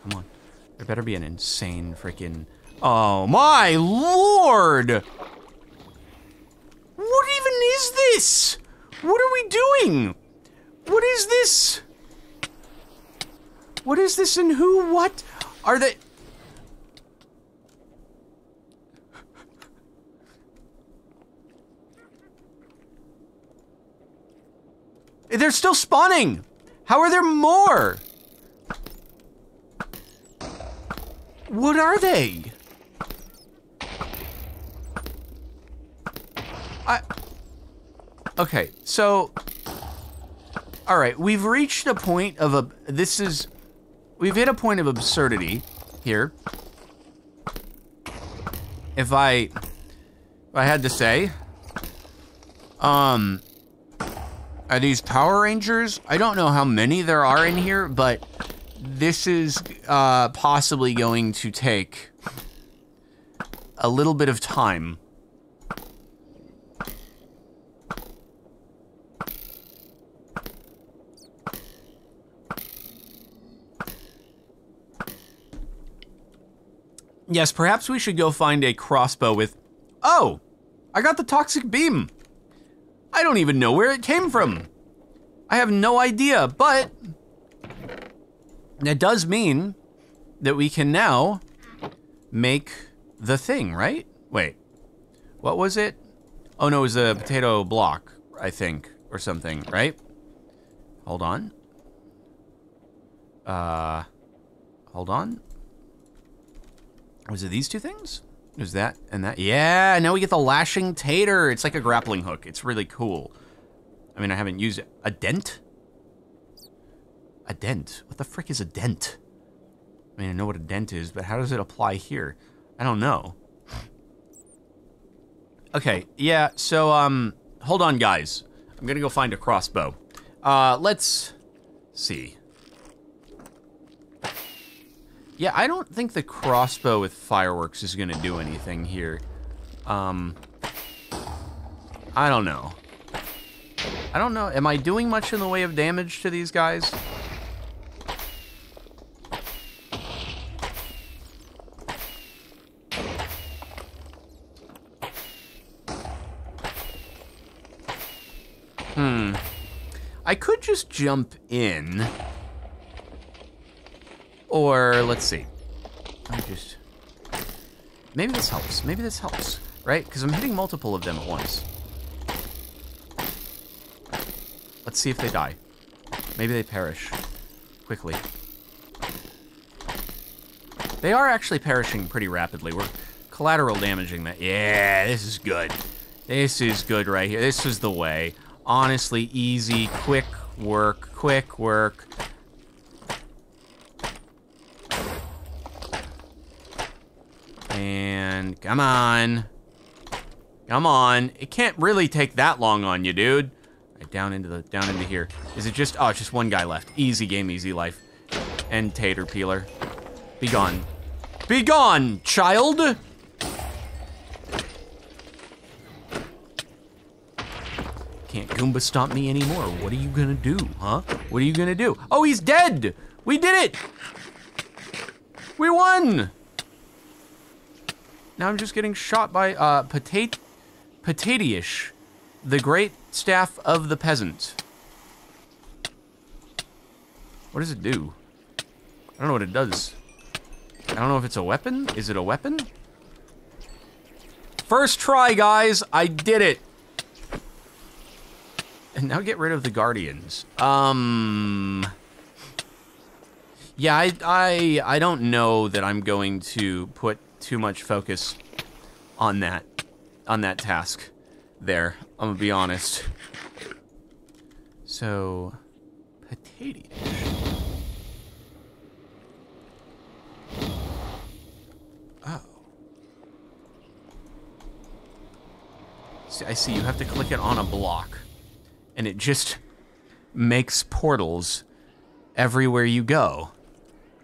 Come on. There better be an insane freaking... Oh, my lord! What even is this? What are we doing? What is this? What is this and who? What? Are they... They're still spawning! How are there more? What are they? Okay, so. All right, we've reached a point of a. This is. We've hit a point of absurdity here. If I. If I had to say. Um. Are these Power Rangers? I don't know how many there are in here, but this is uh, possibly going to take a little bit of time. Yes, perhaps we should go find a crossbow with... Oh! I got the toxic beam! I don't even know where it came from. I have no idea, but that does mean that we can now make the thing, right? Wait, what was it? Oh no, it was a potato block, I think, or something, right? Hold on. Uh, hold on. Was it these two things? Is that and that? Yeah, now we get the lashing tater. It's like a grappling hook. It's really cool. I mean, I haven't used it. A dent? A dent? What the frick is a dent? I mean, I know what a dent is, but how does it apply here? I don't know. Okay, yeah, so, um, hold on, guys. I'm gonna go find a crossbow. Uh, let's see. Yeah, I don't think the crossbow with fireworks is gonna do anything here. Um, I don't know. I don't know. Am I doing much in the way of damage to these guys? Hmm. I could just jump in. Or, let's see. Just... Maybe this helps. Maybe this helps, right? Because I'm hitting multiple of them at once. Let's see if they die. Maybe they perish. Quickly. They are actually perishing pretty rapidly. We're collateral damaging that. Yeah, this is good. This is good right here. This is the way. Honestly, easy, quick work, quick work. And come on. Come on. It can't really take that long on you, dude. Right, down into the down into here. Is it just oh it's just one guy left. Easy game, easy life. And tater peeler. Be gone. Be gone, child! Can't Goomba stomp me anymore. What are you gonna do, huh? What are you gonna do? Oh, he's dead! We did it! We won! Now I'm just getting shot by uh, Potat Potatiish, the great staff of the peasant. What does it do? I don't know what it does. I don't know if it's a weapon. Is it a weapon? First try, guys. I did it. And now get rid of the guardians. Um... Yeah, I, I, I don't know that I'm going to put too much focus on that on that task there. I'm gonna be honest. So potato. Oh. See, I see you have to click it on a block and it just makes portals everywhere you go.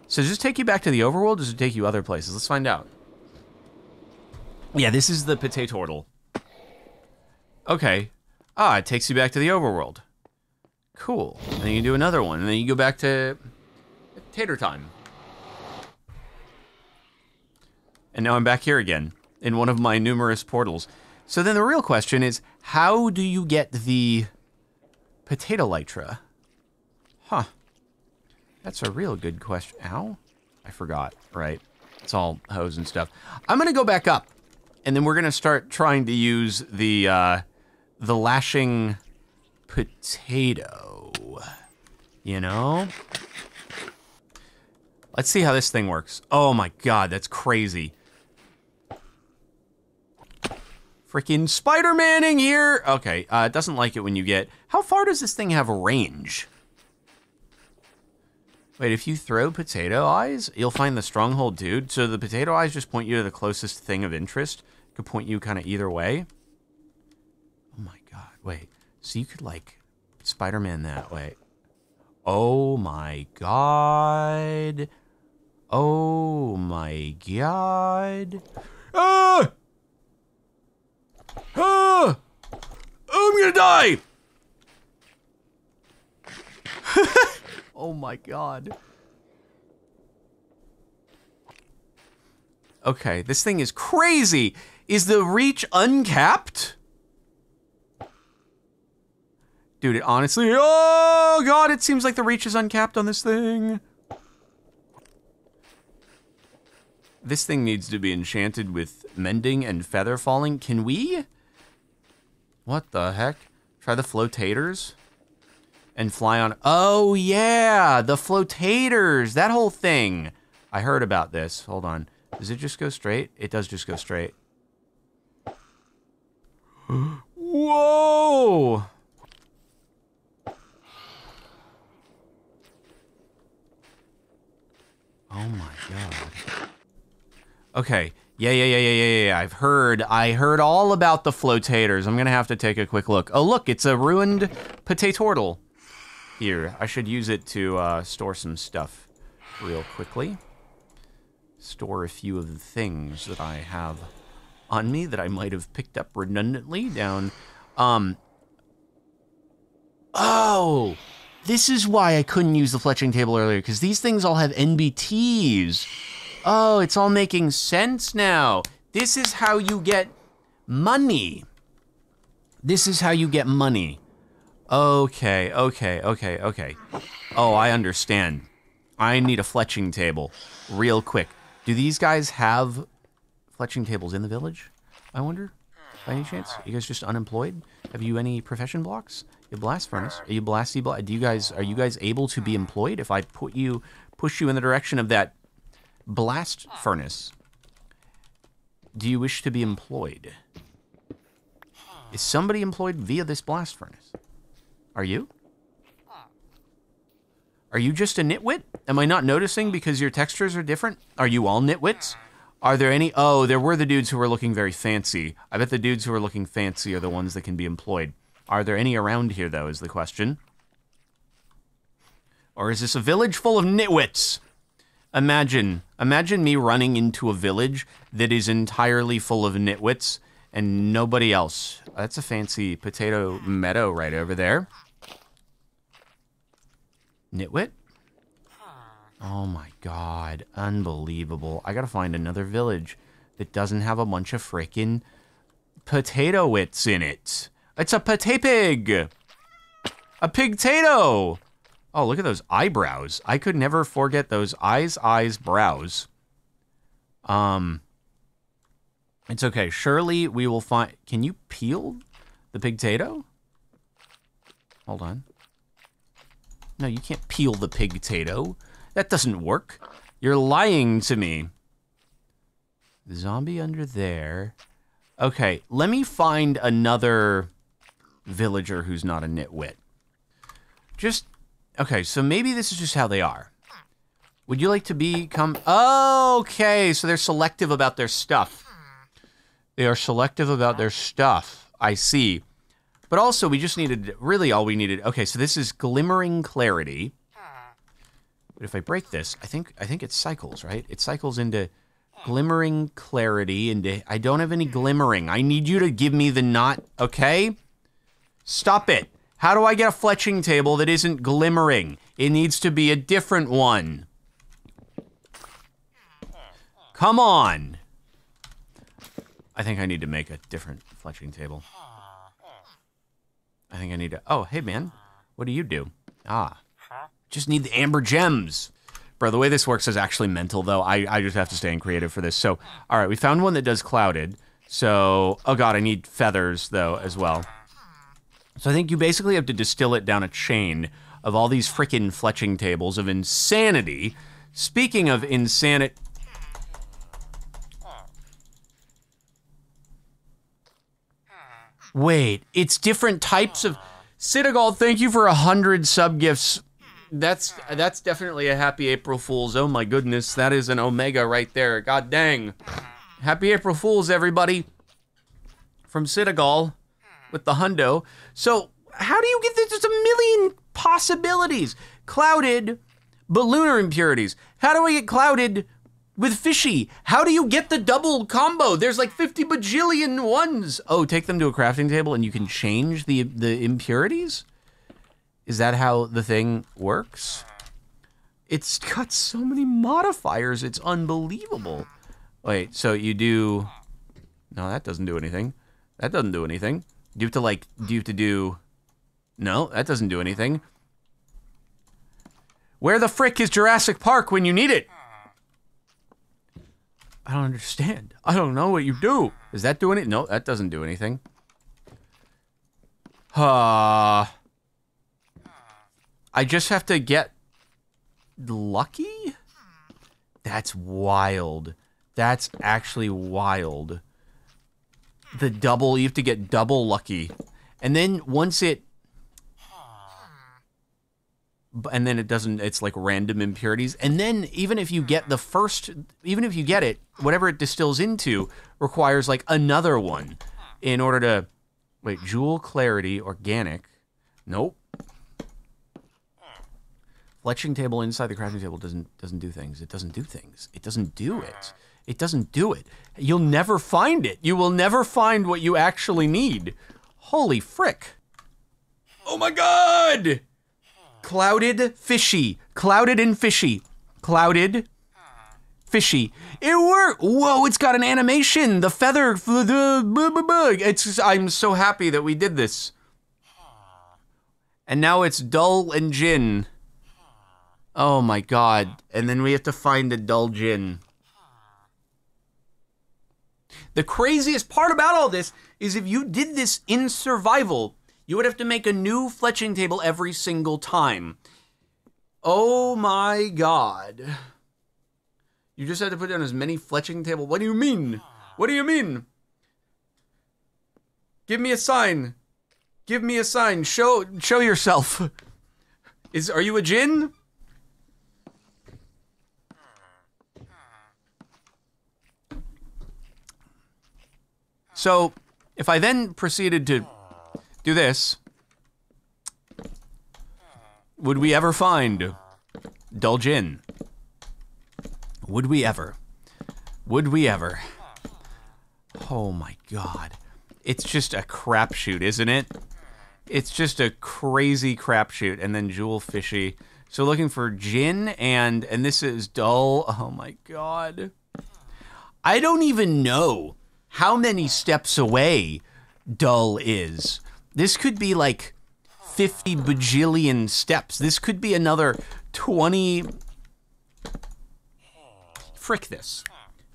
So does this take you back to the overworld, or does it take you other places? Let's find out. Yeah, this is the potato turtle. Okay. Ah, it takes you back to the overworld. Cool. And then you do another one, and then you go back to tater time. And now I'm back here again, in one of my numerous portals. So then the real question is, how do you get the potato lytra? Huh. That's a real good question. Ow? I forgot, right? It's all hose and stuff. I'm gonna go back up and then we're gonna start trying to use the uh, the lashing potato. You know? Let's see how this thing works. Oh my god, that's crazy. Freaking Spider-Maning here! Okay, uh, it doesn't like it when you get... How far does this thing have range? Wait, if you throw potato eyes, you'll find the stronghold, dude. So the potato eyes just point you to the closest thing of interest. Could point you kind of either way. Oh my god, wait. So you could, like, Spider-Man that way. Oh my god. Oh my god. Ah! Ah! I'm gonna die! oh my god. Okay, this thing is crazy. Is the reach uncapped? Dude, it honestly, oh god, it seems like the reach is uncapped on this thing. This thing needs to be enchanted with mending and feather falling. Can we? What the heck? Try the floataters? And fly on, oh yeah, the floataters, that whole thing. I heard about this, hold on. Does it just go straight? It does just go straight. Whoa! Oh my god. Okay. Yeah, yeah, yeah, yeah, yeah, yeah. I've heard, I heard all about the floataters. I'm gonna have to take a quick look. Oh, look, it's a ruined potato here. I should use it to uh, store some stuff real quickly. Store a few of the things that I have on me that I might have picked up redundantly down. Um. Oh, this is why I couldn't use the fletching table earlier, because these things all have NBTs. Oh, it's all making sense now. This is how you get money. This is how you get money. Okay, okay, okay, okay. Oh, I understand. I need a fletching table real quick. Do these guys have fletching tables in the village? I wonder, by any chance? Are you guys just unemployed? Have you any profession blocks? You blast furnace? Are you blasty bla Do you guys are you guys able to be employed if I put you push you in the direction of that blast furnace? Do you wish to be employed? Is somebody employed via this blast furnace? Are you? Are you just a nitwit? Am I not noticing because your textures are different? Are you all nitwits? Are there any? Oh, there were the dudes who were looking very fancy. I bet the dudes who are looking fancy are the ones that can be employed. Are there any around here, though, is the question. Or is this a village full of nitwits? Imagine, imagine me running into a village that is entirely full of nitwits and nobody else. That's a fancy potato meadow right over there. Nitwit? Oh my god, unbelievable. I gotta find another village that doesn't have a bunch of freaking potato wits in it. It's a potato pig! A pigtato! Oh, look at those eyebrows. I could never forget those eyes, eyes, brows. Um, it's okay. Surely we will find... Can you peel the pigtato? Hold on. No, you can't peel the pigtato. That doesn't work. You're lying to me. Zombie under there. Okay, let me find another villager who's not a nitwit. Just, okay, so maybe this is just how they are. Would you like to become, okay, so they're selective about their stuff. They are selective about their stuff. I see. But also, we just needed, really all we needed, okay, so this is Glimmering Clarity. But if I break this, I think I think it cycles, right? It cycles into glimmering clarity into I don't have any glimmering. I need you to give me the not, okay? Stop it. How do I get a fletching table that isn't glimmering? It needs to be a different one. Come on. I think I need to make a different fletching table. I think I need to, oh, hey man, what do you do? Ah, just need the amber gems. Bro, the way this works is actually mental, though. I, I just have to stay in creative for this. So, all right, we found one that does clouded. So, oh god, I need feathers, though, as well. So I think you basically have to distill it down a chain of all these freaking fletching tables of insanity. Speaking of insanity. Wait, it's different types of. Citigal, thank you for a hundred sub gifts. That's that's definitely a happy April Fool's. Oh my goodness, that is an Omega right there. God dang. Happy April Fool's, everybody. From Citigal with the hundo. So how do you get this? There's a million possibilities. Clouded, but lunar impurities. How do I get clouded with fishy? How do you get the double combo? There's like 50 bajillion ones. Oh, take them to a crafting table and you can change the the impurities? Is that how the thing works? It's got so many modifiers. It's unbelievable. Wait, so you do No, that doesn't do anything. That doesn't do anything. Do you have to like do you have to do No, that doesn't do anything. Where the frick is Jurassic Park when you need it? I don't understand. I don't know what you do. Is that doing it? No, that doesn't do anything. Uh, I just have to get lucky? That's wild. That's actually wild. The double, you have to get double lucky. And then once it and then it doesn't it's like random impurities and then even if you get the first even if you get it whatever it distills into requires like another one in order to wait jewel clarity organic nope fletching table inside the crafting table doesn't doesn't do things it doesn't do things it doesn't do it it doesn't do it you'll never find it you will never find what you actually need holy frick oh my god Clouded, fishy. Clouded and fishy. Clouded, fishy. It worked. Whoa, it's got an animation. The feather. It's. I'm so happy that we did this. And now it's dull and Jin. Oh my god. And then we have to find the dull. The craziest part about all this is if you did this in survival, you would have to make a new fletching table every single time. Oh my god. You just had to put down as many fletching table. What do you mean? What do you mean? Give me a sign. Give me a sign. Show show yourself. Is are you a Jin? So, if I then proceeded to do this. Would we ever find Dull Jin? Would we ever? Would we ever? Oh my god. It's just a crapshoot, isn't it? It's just a crazy crapshoot. And then Jewel Fishy. So looking for Jin and and this is Dull. Oh my god. I don't even know how many steps away Dull is. This could be like 50 bajillion steps. This could be another 20. Frick this.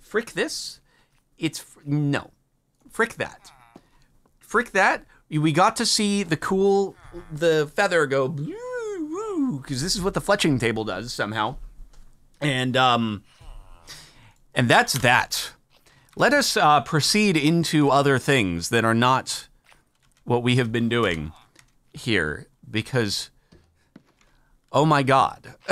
Frick this? It's. No. Frick that. Frick that. We got to see the cool. The feather go. Because this is what the fletching table does somehow. And, um. And that's that. Let us uh, proceed into other things that are not what we have been doing here because oh my god.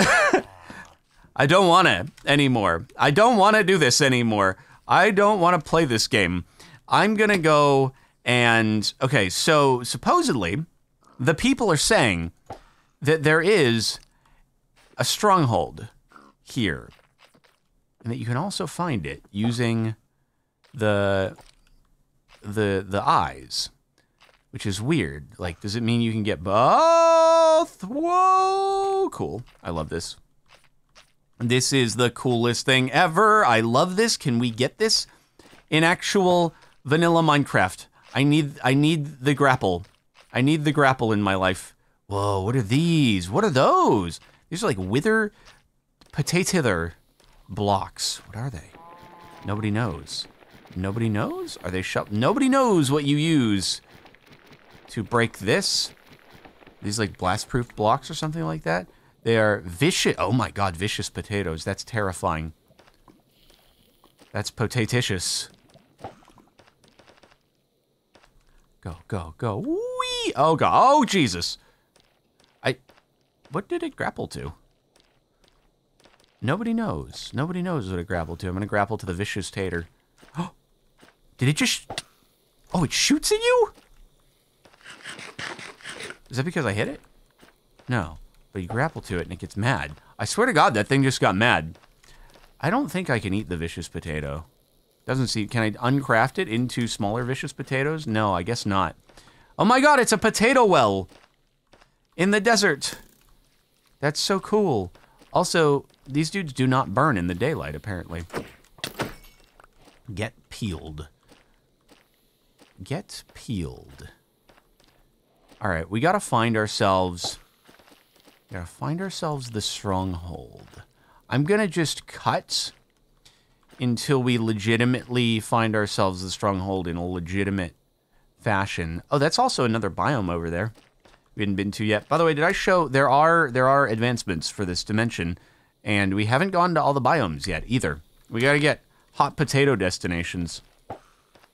I don't want to anymore. I don't want to do this anymore. I don't want to play this game. I'm gonna go and okay so supposedly the people are saying that there is a stronghold here and that you can also find it using the the the eyes which is weird. Like, does it mean you can get both? Whoa, cool. I love this. This is the coolest thing ever. I love this. Can we get this in actual vanilla Minecraft? I need I need the grapple. I need the grapple in my life. Whoa, what are these? What are those? These are like wither potato blocks. What are they? Nobody knows. Nobody knows? Are they shut? Nobody knows what you use to break this. These like blast-proof blocks or something like that. They are vicious. Oh my god, vicious potatoes. That's terrifying. That's potatitious. Go, go, go. Whee! Oh god. Oh Jesus. I. What did it grapple to? Nobody knows. Nobody knows what it grappled to. I'm gonna grapple to the vicious tater. Did it just? Oh, it shoots at you? Is that because I hit it? No. But you grapple to it and it gets mad. I swear to God, that thing just got mad. I don't think I can eat the vicious potato. Doesn't see. Can I uncraft it into smaller vicious potatoes? No, I guess not. Oh my God, it's a potato well in the desert. That's so cool. Also, these dudes do not burn in the daylight, apparently. Get peeled. Get peeled. All right, we got to find ourselves... Gotta find ourselves the stronghold. I'm gonna just cut until we legitimately find ourselves the stronghold in a legitimate fashion. Oh, that's also another biome over there. We hadn't been to yet. By the way, did I show there are there are advancements for this dimension, and we haven't gone to all the biomes yet either. We gotta get hot potato destinations.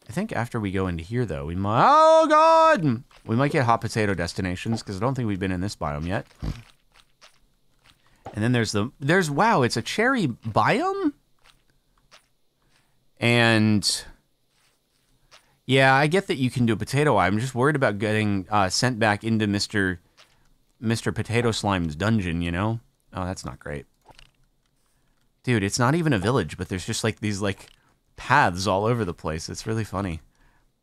I think after we go into here, though, we might... Oh, God! We might get hot potato destinations, because I don't think we've been in this biome yet. And then there's the... There's... Wow, it's a cherry biome? And... Yeah, I get that you can do a potato eye. I'm just worried about getting uh, sent back into Mr. Mr. Potato Slime's dungeon, you know? Oh, that's not great. Dude, it's not even a village, but there's just like these like paths all over the place. It's really funny.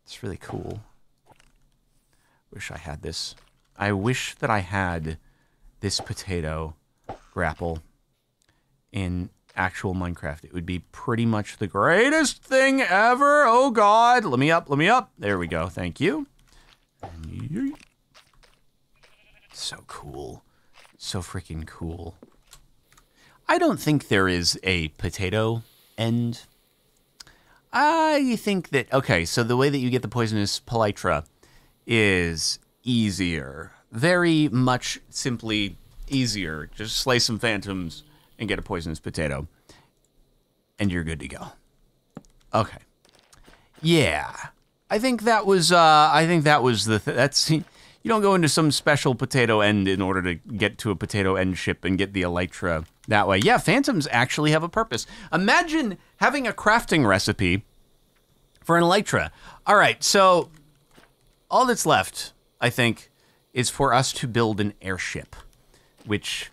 It's really cool. Wish I had this. I wish that I had this potato grapple in actual Minecraft. It would be pretty much the greatest thing ever. Oh God, let me up, let me up. There we go. Thank you. So cool. So freaking cool. I don't think there is a potato end I think that okay. So the way that you get the poisonous polytra is easier, very much simply easier. Just slay some phantoms and get a poisonous potato, and you're good to go. Okay. Yeah, I think that was. Uh, I think that was the. Th- that's you don't go into some special potato end in order to get to a potato end ship and get the elytra that way. Yeah, phantoms actually have a purpose. Imagine having a crafting recipe for an elytra. All right, so all that's left, I think, is for us to build an airship, which,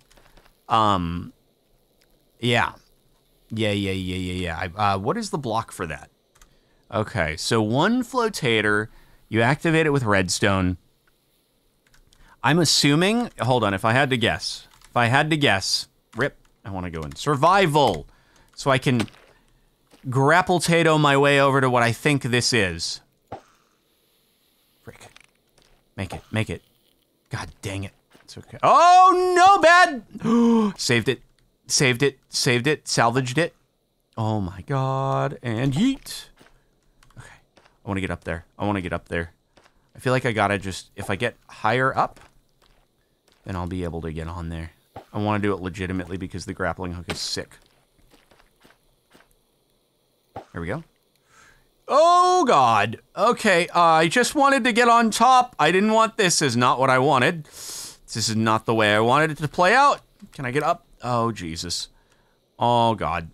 um, yeah, yeah, yeah, yeah, yeah, yeah. Uh, what is the block for that? Okay, so one floatater, you activate it with redstone. I'm assuming, hold on, if I had to guess, if I had to guess, rip, I want to go in survival. So I can grapple tato my way over to what I think this is. Frick. Make it, make it. God dang it. It's okay. Oh, no, bad! saved it, saved it, saved it, salvaged it. Oh my god. And yeet. Okay. I want to get up there. I want to get up there. I feel like I gotta just, if I get higher up, then I'll be able to get on there. I want to do it legitimately because the grappling hook is sick. There we go. Oh, God. Okay, uh, I just wanted to get on top. I didn't want this. this is not what I wanted. This is not the way I wanted it to play out. Can I get up? Oh, Jesus. Oh, God.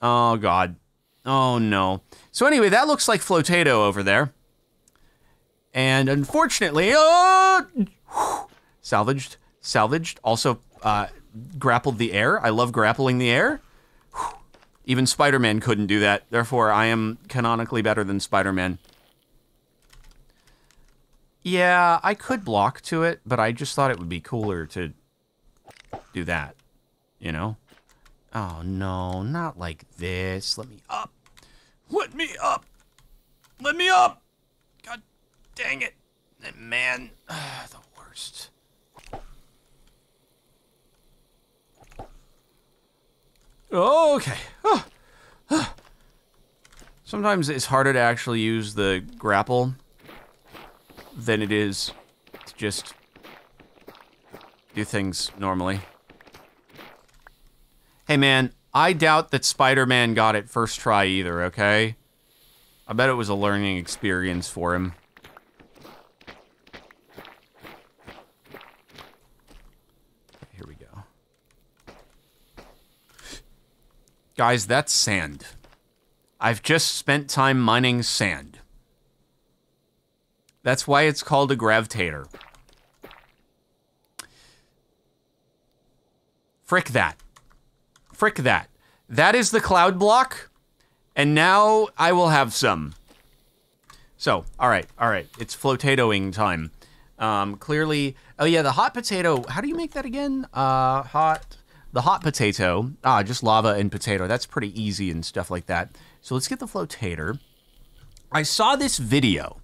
Oh, God. Oh, no. So anyway, that looks like Flotato over there. And unfortunately, oh, salvaged, salvaged. Also, uh, grappled the air. I love grappling the air. Even Spider Man couldn't do that. Therefore, I am canonically better than Spider Man. Yeah, I could block to it, but I just thought it would be cooler to do that. You know? Oh, no, not like this. Let me up. Let me up. Let me up. God dang it. Man, the worst. Oh, okay. Oh. Oh. Sometimes it's harder to actually use the grapple than it is to just do things normally. Hey, man, I doubt that Spider Man got it first try either, okay? I bet it was a learning experience for him. Here we go. Guys, that's sand. I've just spent time mining sand. That's why it's called a gravitator. Frick that. Frick that. That is the cloud block, and now I will have some. So, all right, all right. It's flotatoing time. Um, clearly, oh yeah, the hot potato. How do you make that again? Uh, hot. The hot potato. Ah, just lava and potato. That's pretty easy and stuff like that. So let's get the floatater. I saw this video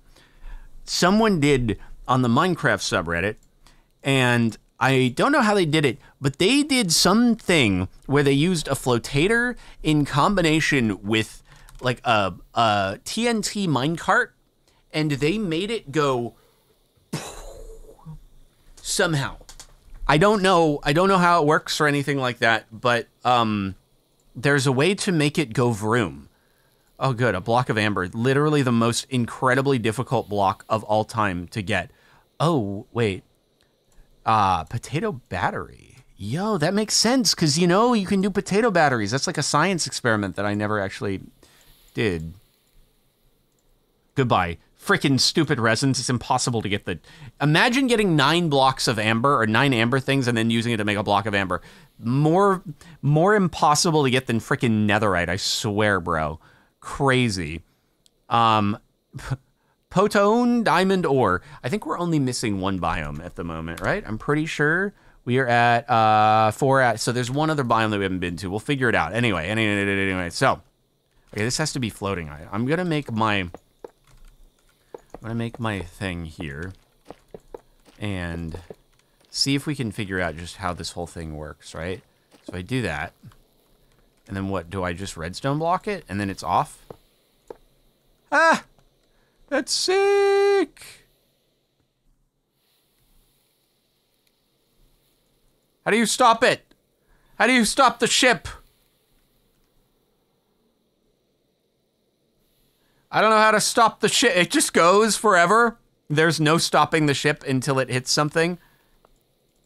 someone did on the Minecraft subreddit, and I don't know how they did it, but they did something where they used a floatater in combination with like a, a TNT minecart, and they made it go somehow. I don't know. I don't know how it works or anything like that, but um, there's a way to make it go vroom. Oh, good. A block of amber. Literally the most incredibly difficult block of all time to get. Oh, wait. Uh, potato battery. Yo, that makes sense because, you know, you can do potato batteries. That's like a science experiment that I never actually did. Goodbye. Freaking stupid resins. It's impossible to get the. Imagine getting nine blocks of amber or nine amber things and then using it to make a block of amber. More, more impossible to get than freaking netherite. I swear, bro crazy. Um, Potone diamond ore. I think we're only missing one biome at the moment, right? I'm pretty sure we are at uh four at. So there's one other biome that we haven't been to. We'll figure it out. Anyway, anyway, anyway. So, okay, this has to be floating. I'm gonna make my. I'm gonna make my thing here, and see if we can figure out just how this whole thing works, right? So I do that. And then what? Do I just redstone block it? And then it's off? Ah! That's sick! How do you stop it? How do you stop the ship? I don't know how to stop the ship. It just goes forever. There's no stopping the ship until it hits something.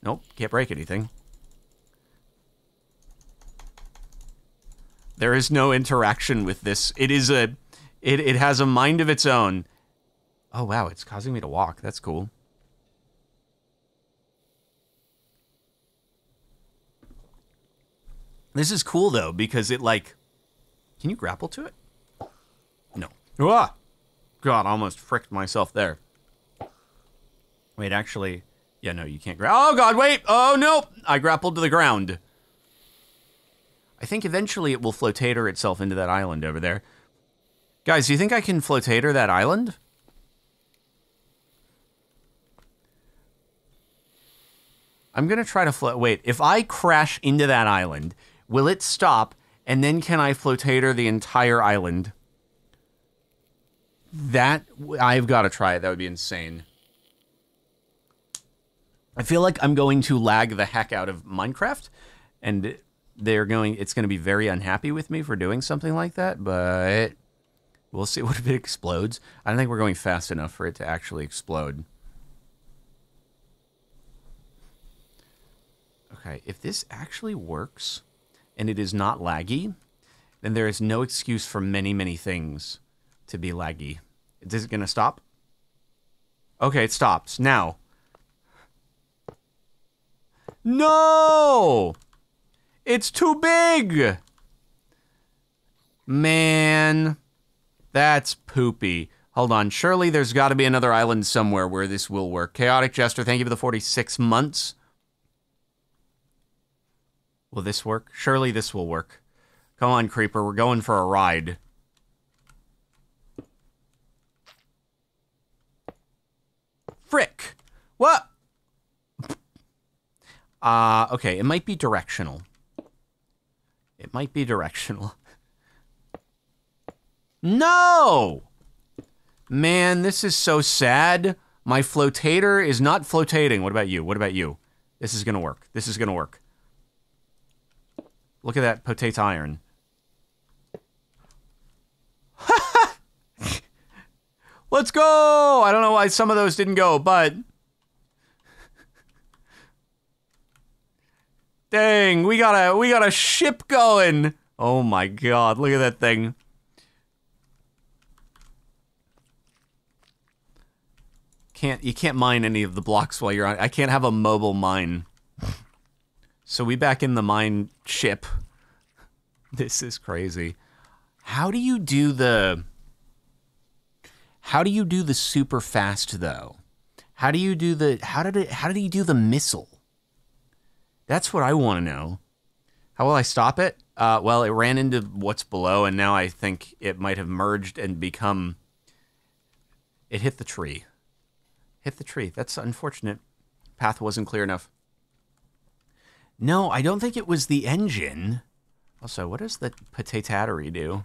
Nope, can't break anything. There is no interaction with this. It is a it it has a mind of its own. Oh wow, it's causing me to walk. That's cool. This is cool though because it like Can you grapple to it? Ah! God, almost fricked myself there. Wait, actually, yeah, no, you can't grab. Oh God, wait! Oh no! I grappled to the ground. I think eventually it will floatater itself into that island over there. Guys, do you think I can floatater that island? I'm going to try to float. Wait, if I crash into that island, will it stop? And then can I floatater the entire island? That, I've got to try it. That would be insane. I feel like I'm going to lag the heck out of Minecraft. And they're going it's going to be very unhappy with me for doing something like that but we'll see what if it explodes i don't think we're going fast enough for it to actually explode okay if this actually works and it is not laggy then there is no excuse for many many things to be laggy is it going to stop okay it stops now no it's too big! Man, that's poopy. Hold on, surely there's got to be another island somewhere where this will work. Chaotic Jester, thank you for the 46 months. Will this work? Surely this will work. Come on, Creeper, we're going for a ride. Frick! What? Uh, okay, it might be directional. It might be directional. No! Man, this is so sad. My floatater is not flotating. What about you? What about you? This is gonna work. This is gonna work. Look at that potato iron. Let's go! I don't know why some of those didn't go, but Dang, we got a we got a ship going. Oh my god, look at that thing. Can't you can't mine any of the blocks while you're on I can't have a mobile mine. So we back in the mine ship. This is crazy. How do you do the How do you do the super fast though? How do you do the how did it how did he do the missile? That's what I want to know. How will I stop it? Uh, well, it ran into what's below, and now I think it might have merged and become. It hit the tree. Hit the tree. That's unfortunate. Path wasn't clear enough. No, I don't think it was the engine. Also, what does the potatattery do?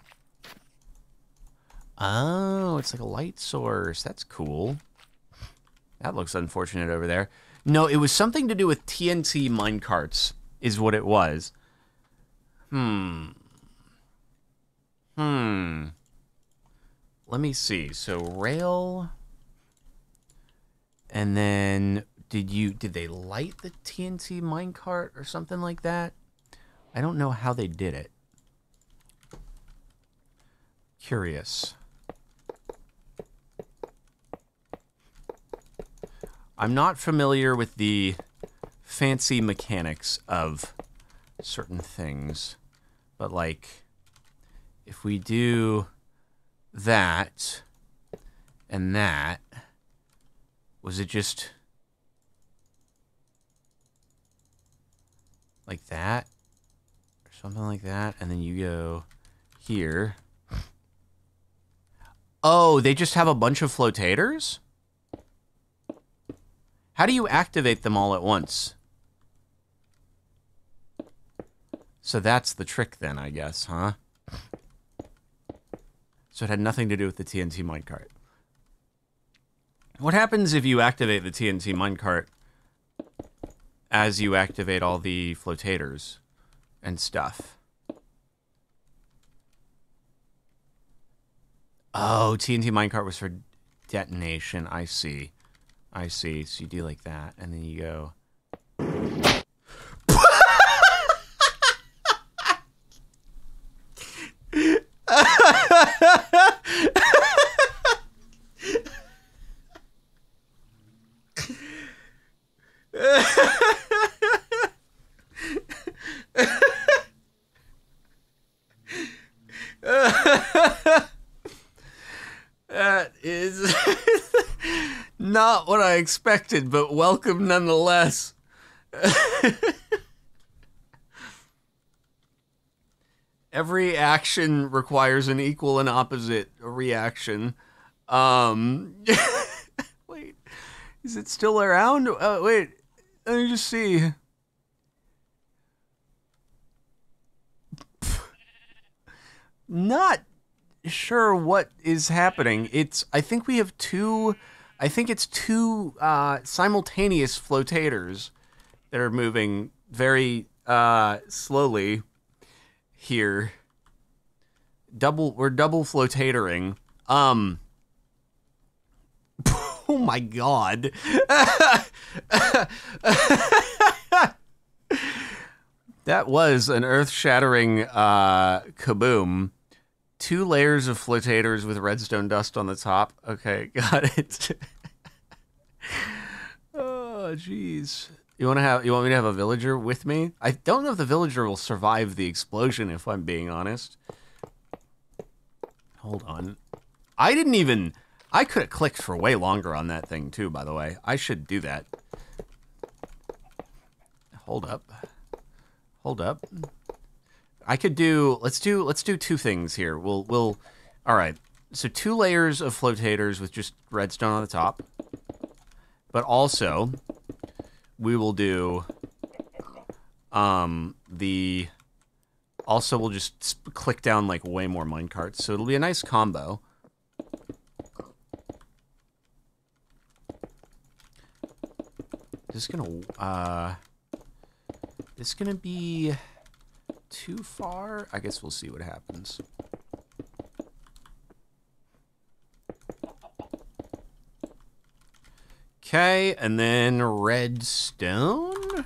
Oh, it's like a light source. That's cool. That looks unfortunate over there. No, it was something to do with TNT minecarts, is what it was. Hmm. Hmm. Let me see. So rail. And then did you did they light the TNT minecart or something like that? I don't know how they did it. Curious. I'm not familiar with the fancy mechanics of certain things, but like if we do that and that, was it just like that or something like that? And then you go here. Oh, they just have a bunch of floataters? How do you activate them all at once? So that's the trick then, I guess, huh? So it had nothing to do with the TNT minecart. What happens if you activate the TNT minecart as you activate all the floataters and stuff? Oh, TNT minecart was for detonation. I see. I see. So you do like that, and then you go. that is not what I expected, but welcome nonetheless. Every action requires an equal and opposite reaction. Um, wait, is it still around? Uh, wait, let me just see. Not sure what is happening. It's I think we have two I think it's two uh, simultaneous floataters that are moving very uh, slowly here. Double, we're double flotatoring. Um. Oh my god. that was an earth-shattering uh, kaboom two layers of floataters with redstone dust on the top. Okay, got it. Oh, jeez. You want to have? You want me to have a villager with me? I don't know if the villager will survive the explosion. If I'm being honest. Hold on. I didn't even. I could have clicked for way longer on that thing too. By the way, I should do that. Hold up. Hold up. I could do let's do let's do two things here. We'll we'll all right. So two layers of floataters with just redstone on the top. But also we will do um the also we'll just click down like way more minecarts. So it'll be a nice combo. This is gonna, uh, this is gonna be too far. I guess we'll see what happens. Okay, and then redstone.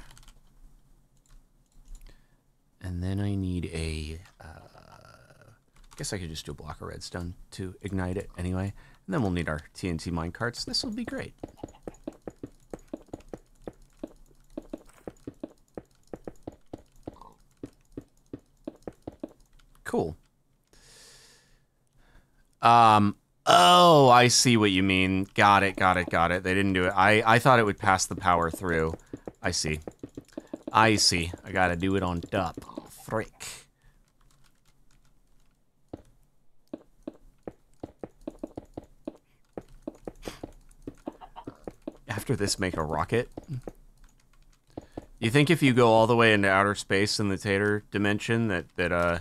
And then I need a, uh, I guess I could just do a block of redstone to ignite it anyway. And then we'll need our TNT minecarts. This will be great. Cool. Um, oh, I see what you mean. Got it, got it, got it. They didn't do it. I, I thought it would pass the power through. I see. I see. I gotta do it on top. Frick. After this, make a rocket. You think if you go all the way into outer space in the Tater dimension that, that, uh,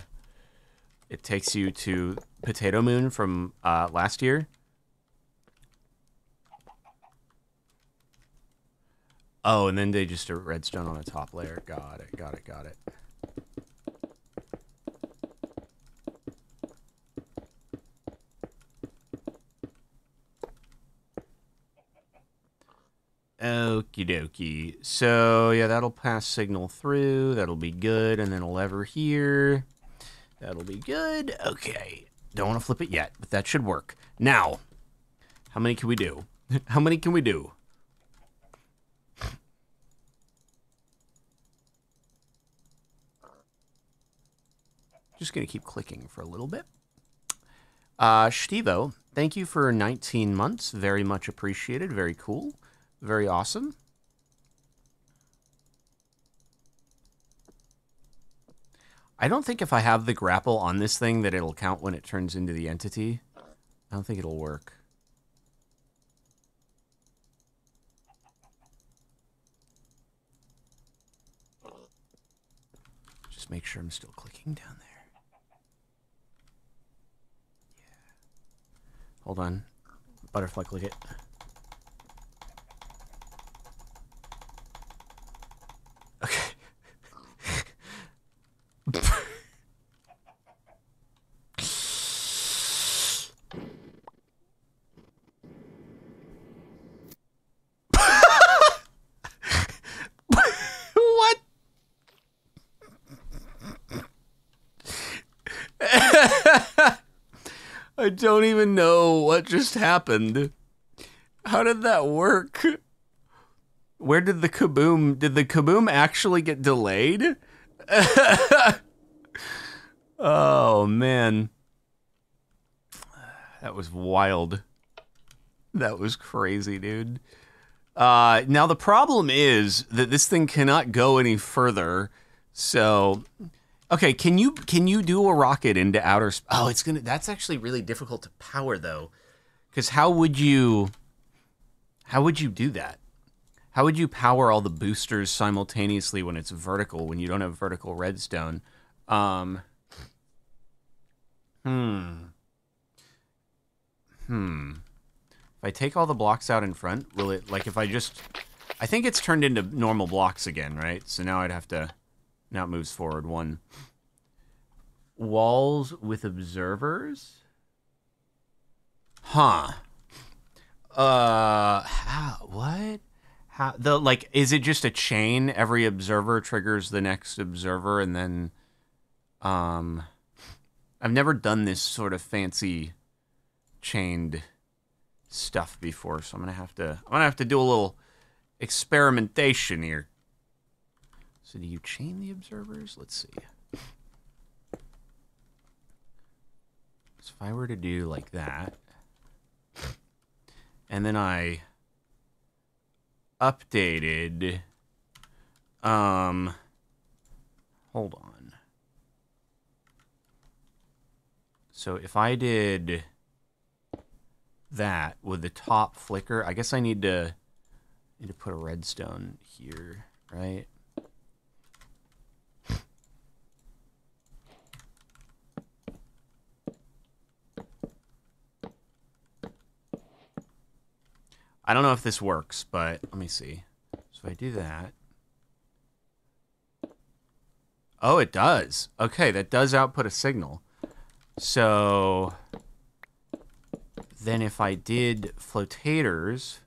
it takes you to Potato Moon from uh, last year. Oh, and then they just a redstone on the top layer. Got it, got it, got it. Okie dokie. So, yeah, that'll pass signal through. That'll be good. And then a lever here. That'll be good. Okay. Don't want to flip it yet, but that should work. Now, how many can we do? how many can we do? Just going to keep clicking for a little bit. Uh, Stivo, thank you for 19 months. Very much appreciated. Very cool. Very awesome. I don't think if I have the grapple on this thing that it'll count when it turns into the entity. I don't think it'll work. Just make sure I'm still clicking down there. Yeah. Hold on. Butterfly click it. What? I don't even know what just happened. How did that work? Where did the kaboom? Did the kaboom actually get delayed? oh man. That was wild. That was crazy, dude. Uh, now the problem is that this thing cannot go any further. So, okay, can you can you do a rocket into outer? space? oh, it's gonna. That's actually really difficult to power though, because how would you? How would you do that? How would you power all the boosters simultaneously when it's vertical when you don't have vertical redstone? Um, hmm. Hmm. If I take all the blocks out in front, will it, like, if I just... I think it's turned into normal blocks again, right? So now I'd have to... Now it moves forward one. Walls with observers? Huh. Uh, how, what? How, the, like, is it just a chain? Every observer triggers the next observer and then, um... I've never done this sort of fancy chained stuff before, so I'm gonna have to I'm gonna have to do a little experimentation here. So do you chain the observers? Let's see. So if I were to do like that, and then I updated, um, hold on. So if I did that with the top flicker, I guess I need to need to put a redstone here, right? I don't know if this works, but let me see. So I do that. Oh, it does. Okay, that does output a signal. So then if I did floataters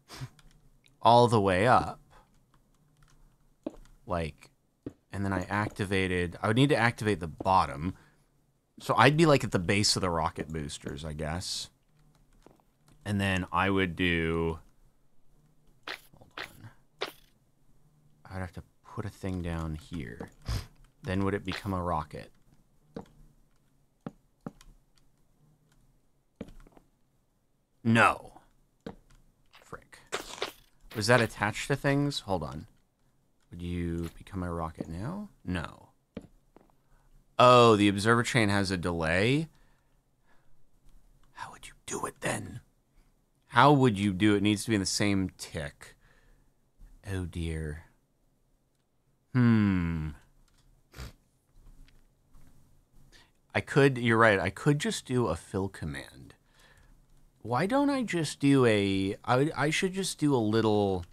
all the way up, like, and then I activated, I would need to activate the bottom. So I'd be like at the base of the rocket boosters, I guess. And then I would do, hold on. I'd have to put a thing down here. Then would it become a rocket? No. Frick. Was that attached to things? Hold on. Would you become a rocket now? No. Oh, the observer chain has a delay? How would you do it then? How would you do it? it needs to be in the same tick. Oh dear. Hmm. I could, you're right, I could just do a fill command. Why don't I just do a, I, I should just do a little,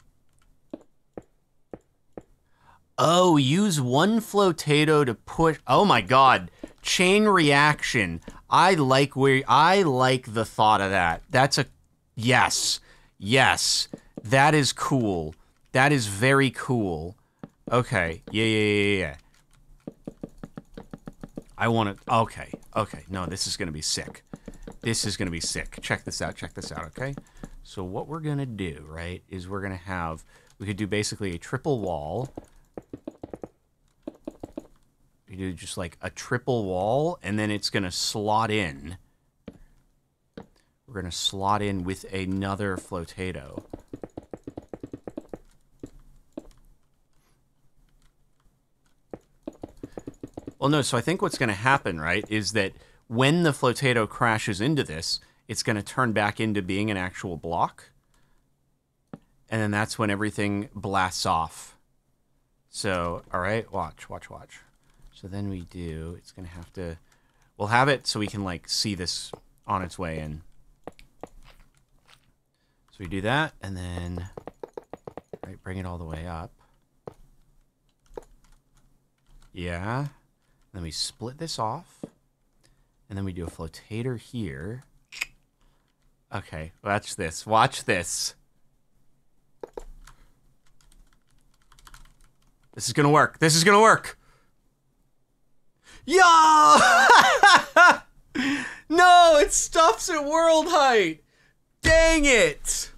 oh, use one flotato to push, oh my god, chain reaction. I like where, I like the thought of that. That's a, yes, yes, that is cool. That is very cool. Okay, yeah, yeah, yeah, yeah. I want to. Okay, okay. No, this is going to be sick. This is going to be sick. Check this out. Check this out. Okay. So what we're going to do, right, is we're going to have. We could do basically a triple wall. We do just like a triple wall, and then it's going to slot in. We're going to slot in with another flotato. Well, no, so I think what's going to happen, right, is that when the flotato crashes into this, it's going to turn back into being an actual block. And then that's when everything blasts off. So, all right, watch, watch, watch. So then we do, it's going to have to, we'll have it so we can, like, see this on its way in. So we do that, and then, right, bring it all the way up. Yeah. Then we split this off. And then we do a floatater here. Okay, watch this. Watch this. This is gonna work. This is gonna work. Yo! no, it stops at world height. Dang it.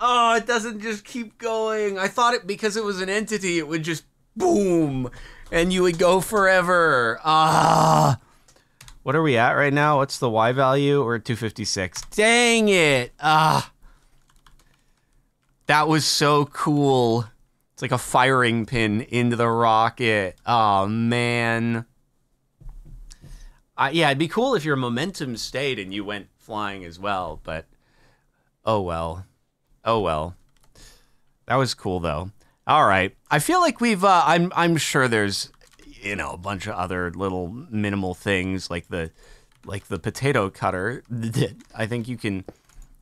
Oh, it doesn't just keep going. I thought it because it was an entity, it would just boom and you would go forever. Ah. What are we at right now? What's the Y value? We're at 256. Dang it. Ah. That was so cool. It's like a firing pin into the rocket. Oh, man. Uh, yeah, it'd be cool if your momentum stayed and you went flying as well, but oh well. Oh well. That was cool though. All right. I feel like we've. Uh, I'm. I'm sure there's, you know, a bunch of other little minimal things like the, like the potato cutter that I think you can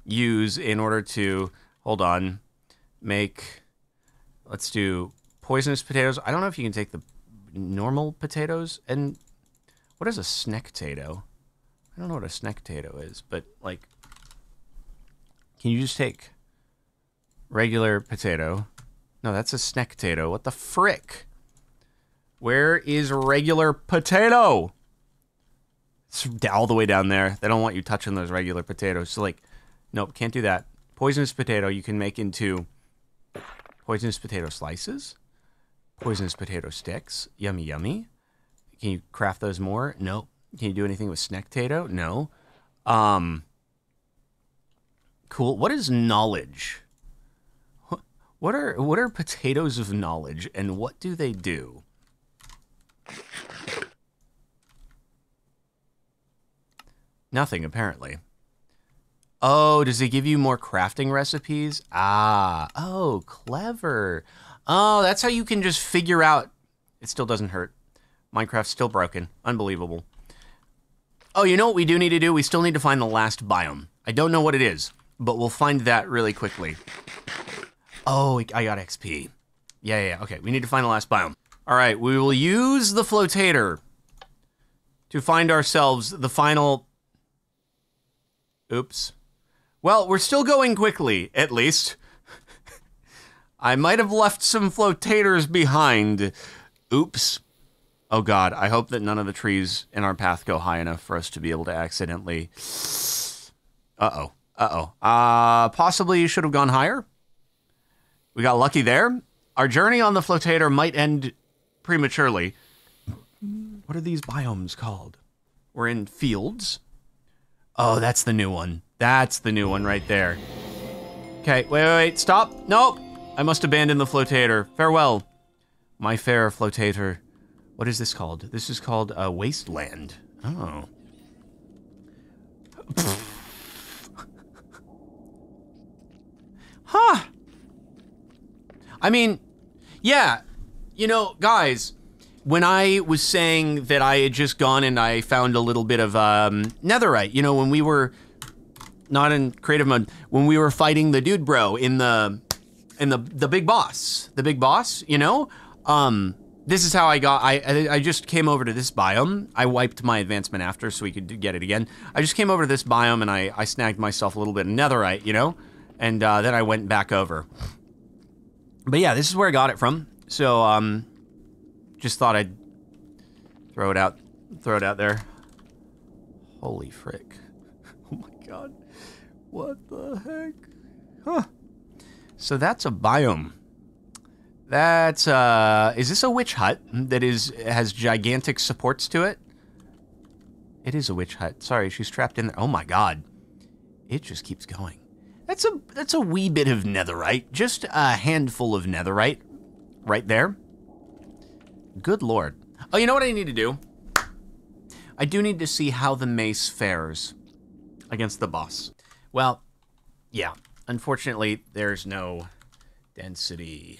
use in order to hold on, make. Let's do poisonous potatoes. I don't know if you can take the normal potatoes and what is a snack potato? I don't know what a snack potato is, but like, can you just take regular potato? No, that's a snack potato. What the frick? Where is regular potato? It's all the way down there. They don't want you touching those regular potatoes. So, like, nope, can't do that. Poisonous potato you can make into poisonous potato slices, poisonous potato sticks. Yummy, yummy. Can you craft those more? Nope. Can you do anything with snack potato? No. Um, cool. What is knowledge? What are what are potatoes of knowledge and what do they do? Nothing apparently. Oh, does it give you more crafting recipes? Ah, oh, clever. Oh, that's how you can just figure out. It still doesn't hurt. Minecraft's still broken. Unbelievable. Oh, you know what we do need to do? We still need to find the last biome. I don't know what it is, but we'll find that really quickly. Oh, I got XP. Yeah, yeah, okay. We need to find the last biome. All right, we will use the floatater to find ourselves the final. Oops. Well, we're still going quickly, at least. I might have left some floataters behind. Oops. Oh god, I hope that none of the trees in our path go high enough for us to be able to accidentally. Uh oh. Uh possibly you should have gone higher. We got lucky there. Our journey on the floatater might end prematurely. What are these biomes called? We're in fields. Oh, that's the new one. That's the new one right there. Okay, wait, wait, wait, stop. Nope. I must abandon the floatater. Farewell, my fair floatater. What is this called? This is called a wasteland. Oh. huh. I mean, yeah, you know, guys, when I was saying that I had just gone and I found a little bit of um, netherite, you know, when we were not in creative mode, when we were fighting the dude bro in the in the the big boss, the big boss, you know, um, this is how I got. I I just came over to this biome. I wiped my advancement after so we could get it again. I just came over to this biome and I I snagged myself a little bit of netherite, you know, and uh, then I went back over. But yeah, this is where I got it from. So um, just thought I'd throw it out, throw it out there. Holy frick! Oh my god, what the heck? Huh? So that's a biome. That's uh, is this a witch hut that is has gigantic supports to it? It is a witch hut. Sorry, she's trapped in there. Oh my god, it just keeps going. That's a that's a wee bit of netherite, just a handful of netherite, right there. Good lord. Oh, you know what I need to do? I do need to see how the mace fares against the boss. Well, yeah. Unfortunately, there's no density.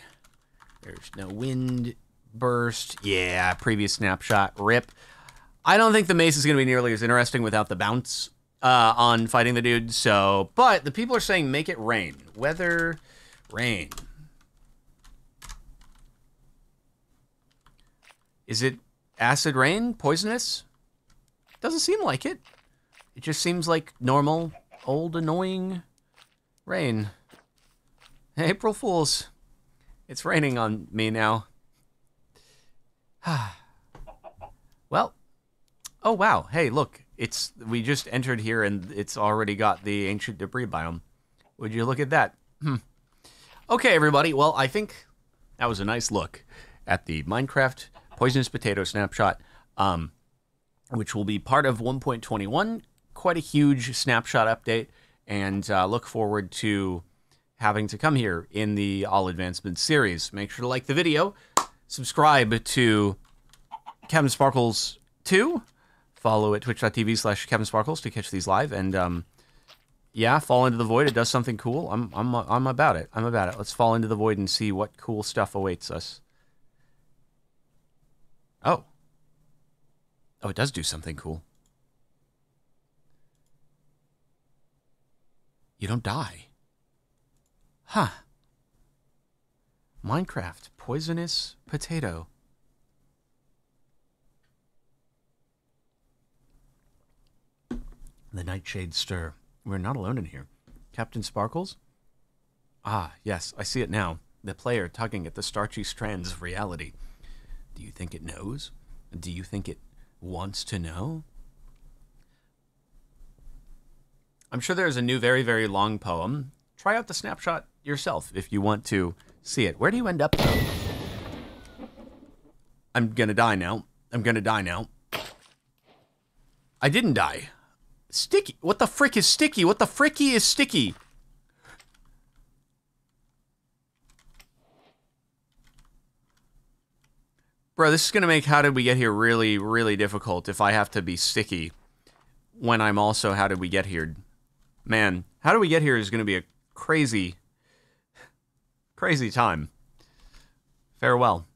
There's no wind burst. Yeah, previous snapshot. Rip. I don't think the mace is going to be nearly as interesting without the bounce uh, on fighting the dude. So, but the people are saying make it rain. Weather, rain. Is it acid rain? Poisonous? Doesn't seem like it. It just seems like normal, old, annoying rain. April Fools. It's raining on me now. well, oh wow. Hey, look. It's we just entered here and it's already got the ancient debris biome. Would you look at that? Hmm. Okay, everybody. Well, I think that was a nice look at the Minecraft Poisonous Potato snapshot, um, which will be part of 1.21. Quite a huge snapshot update, and uh, look forward to having to come here in the All Advancements series. Make sure to like the video, subscribe to Captain Sparklez 2, follow at twitch.tv slash Captain Sparklez to catch these live, and um, yeah, fall into the void. It does something cool. I'm, I'm, I'm about it. I'm about it. Let's fall into the void and see what cool stuff awaits us. Oh. Oh, it does do something cool. You don't die. Huh. Minecraft Poisonous Potato. The nightshades stir. We're not alone in here. Captain Sparklez? Ah, yes, I see it now. The player tugging at the starchy strands of reality. Do you think it knows? Do you think it wants to know? I'm sure there's a new, very, very long poem. Try out the snapshot yourself if you want to see it. Where do you end up, though? I'm gonna die now. I'm gonna die now. I didn't die. Sticky. What the frick is sticky? What the fricky is sticky? Bro, this is going to make How Did We Get Here really, really difficult if I have to be sticky when I'm also How Did We Get Here. Man, How Did We Get Here is going to be a crazy, crazy time. Farewell.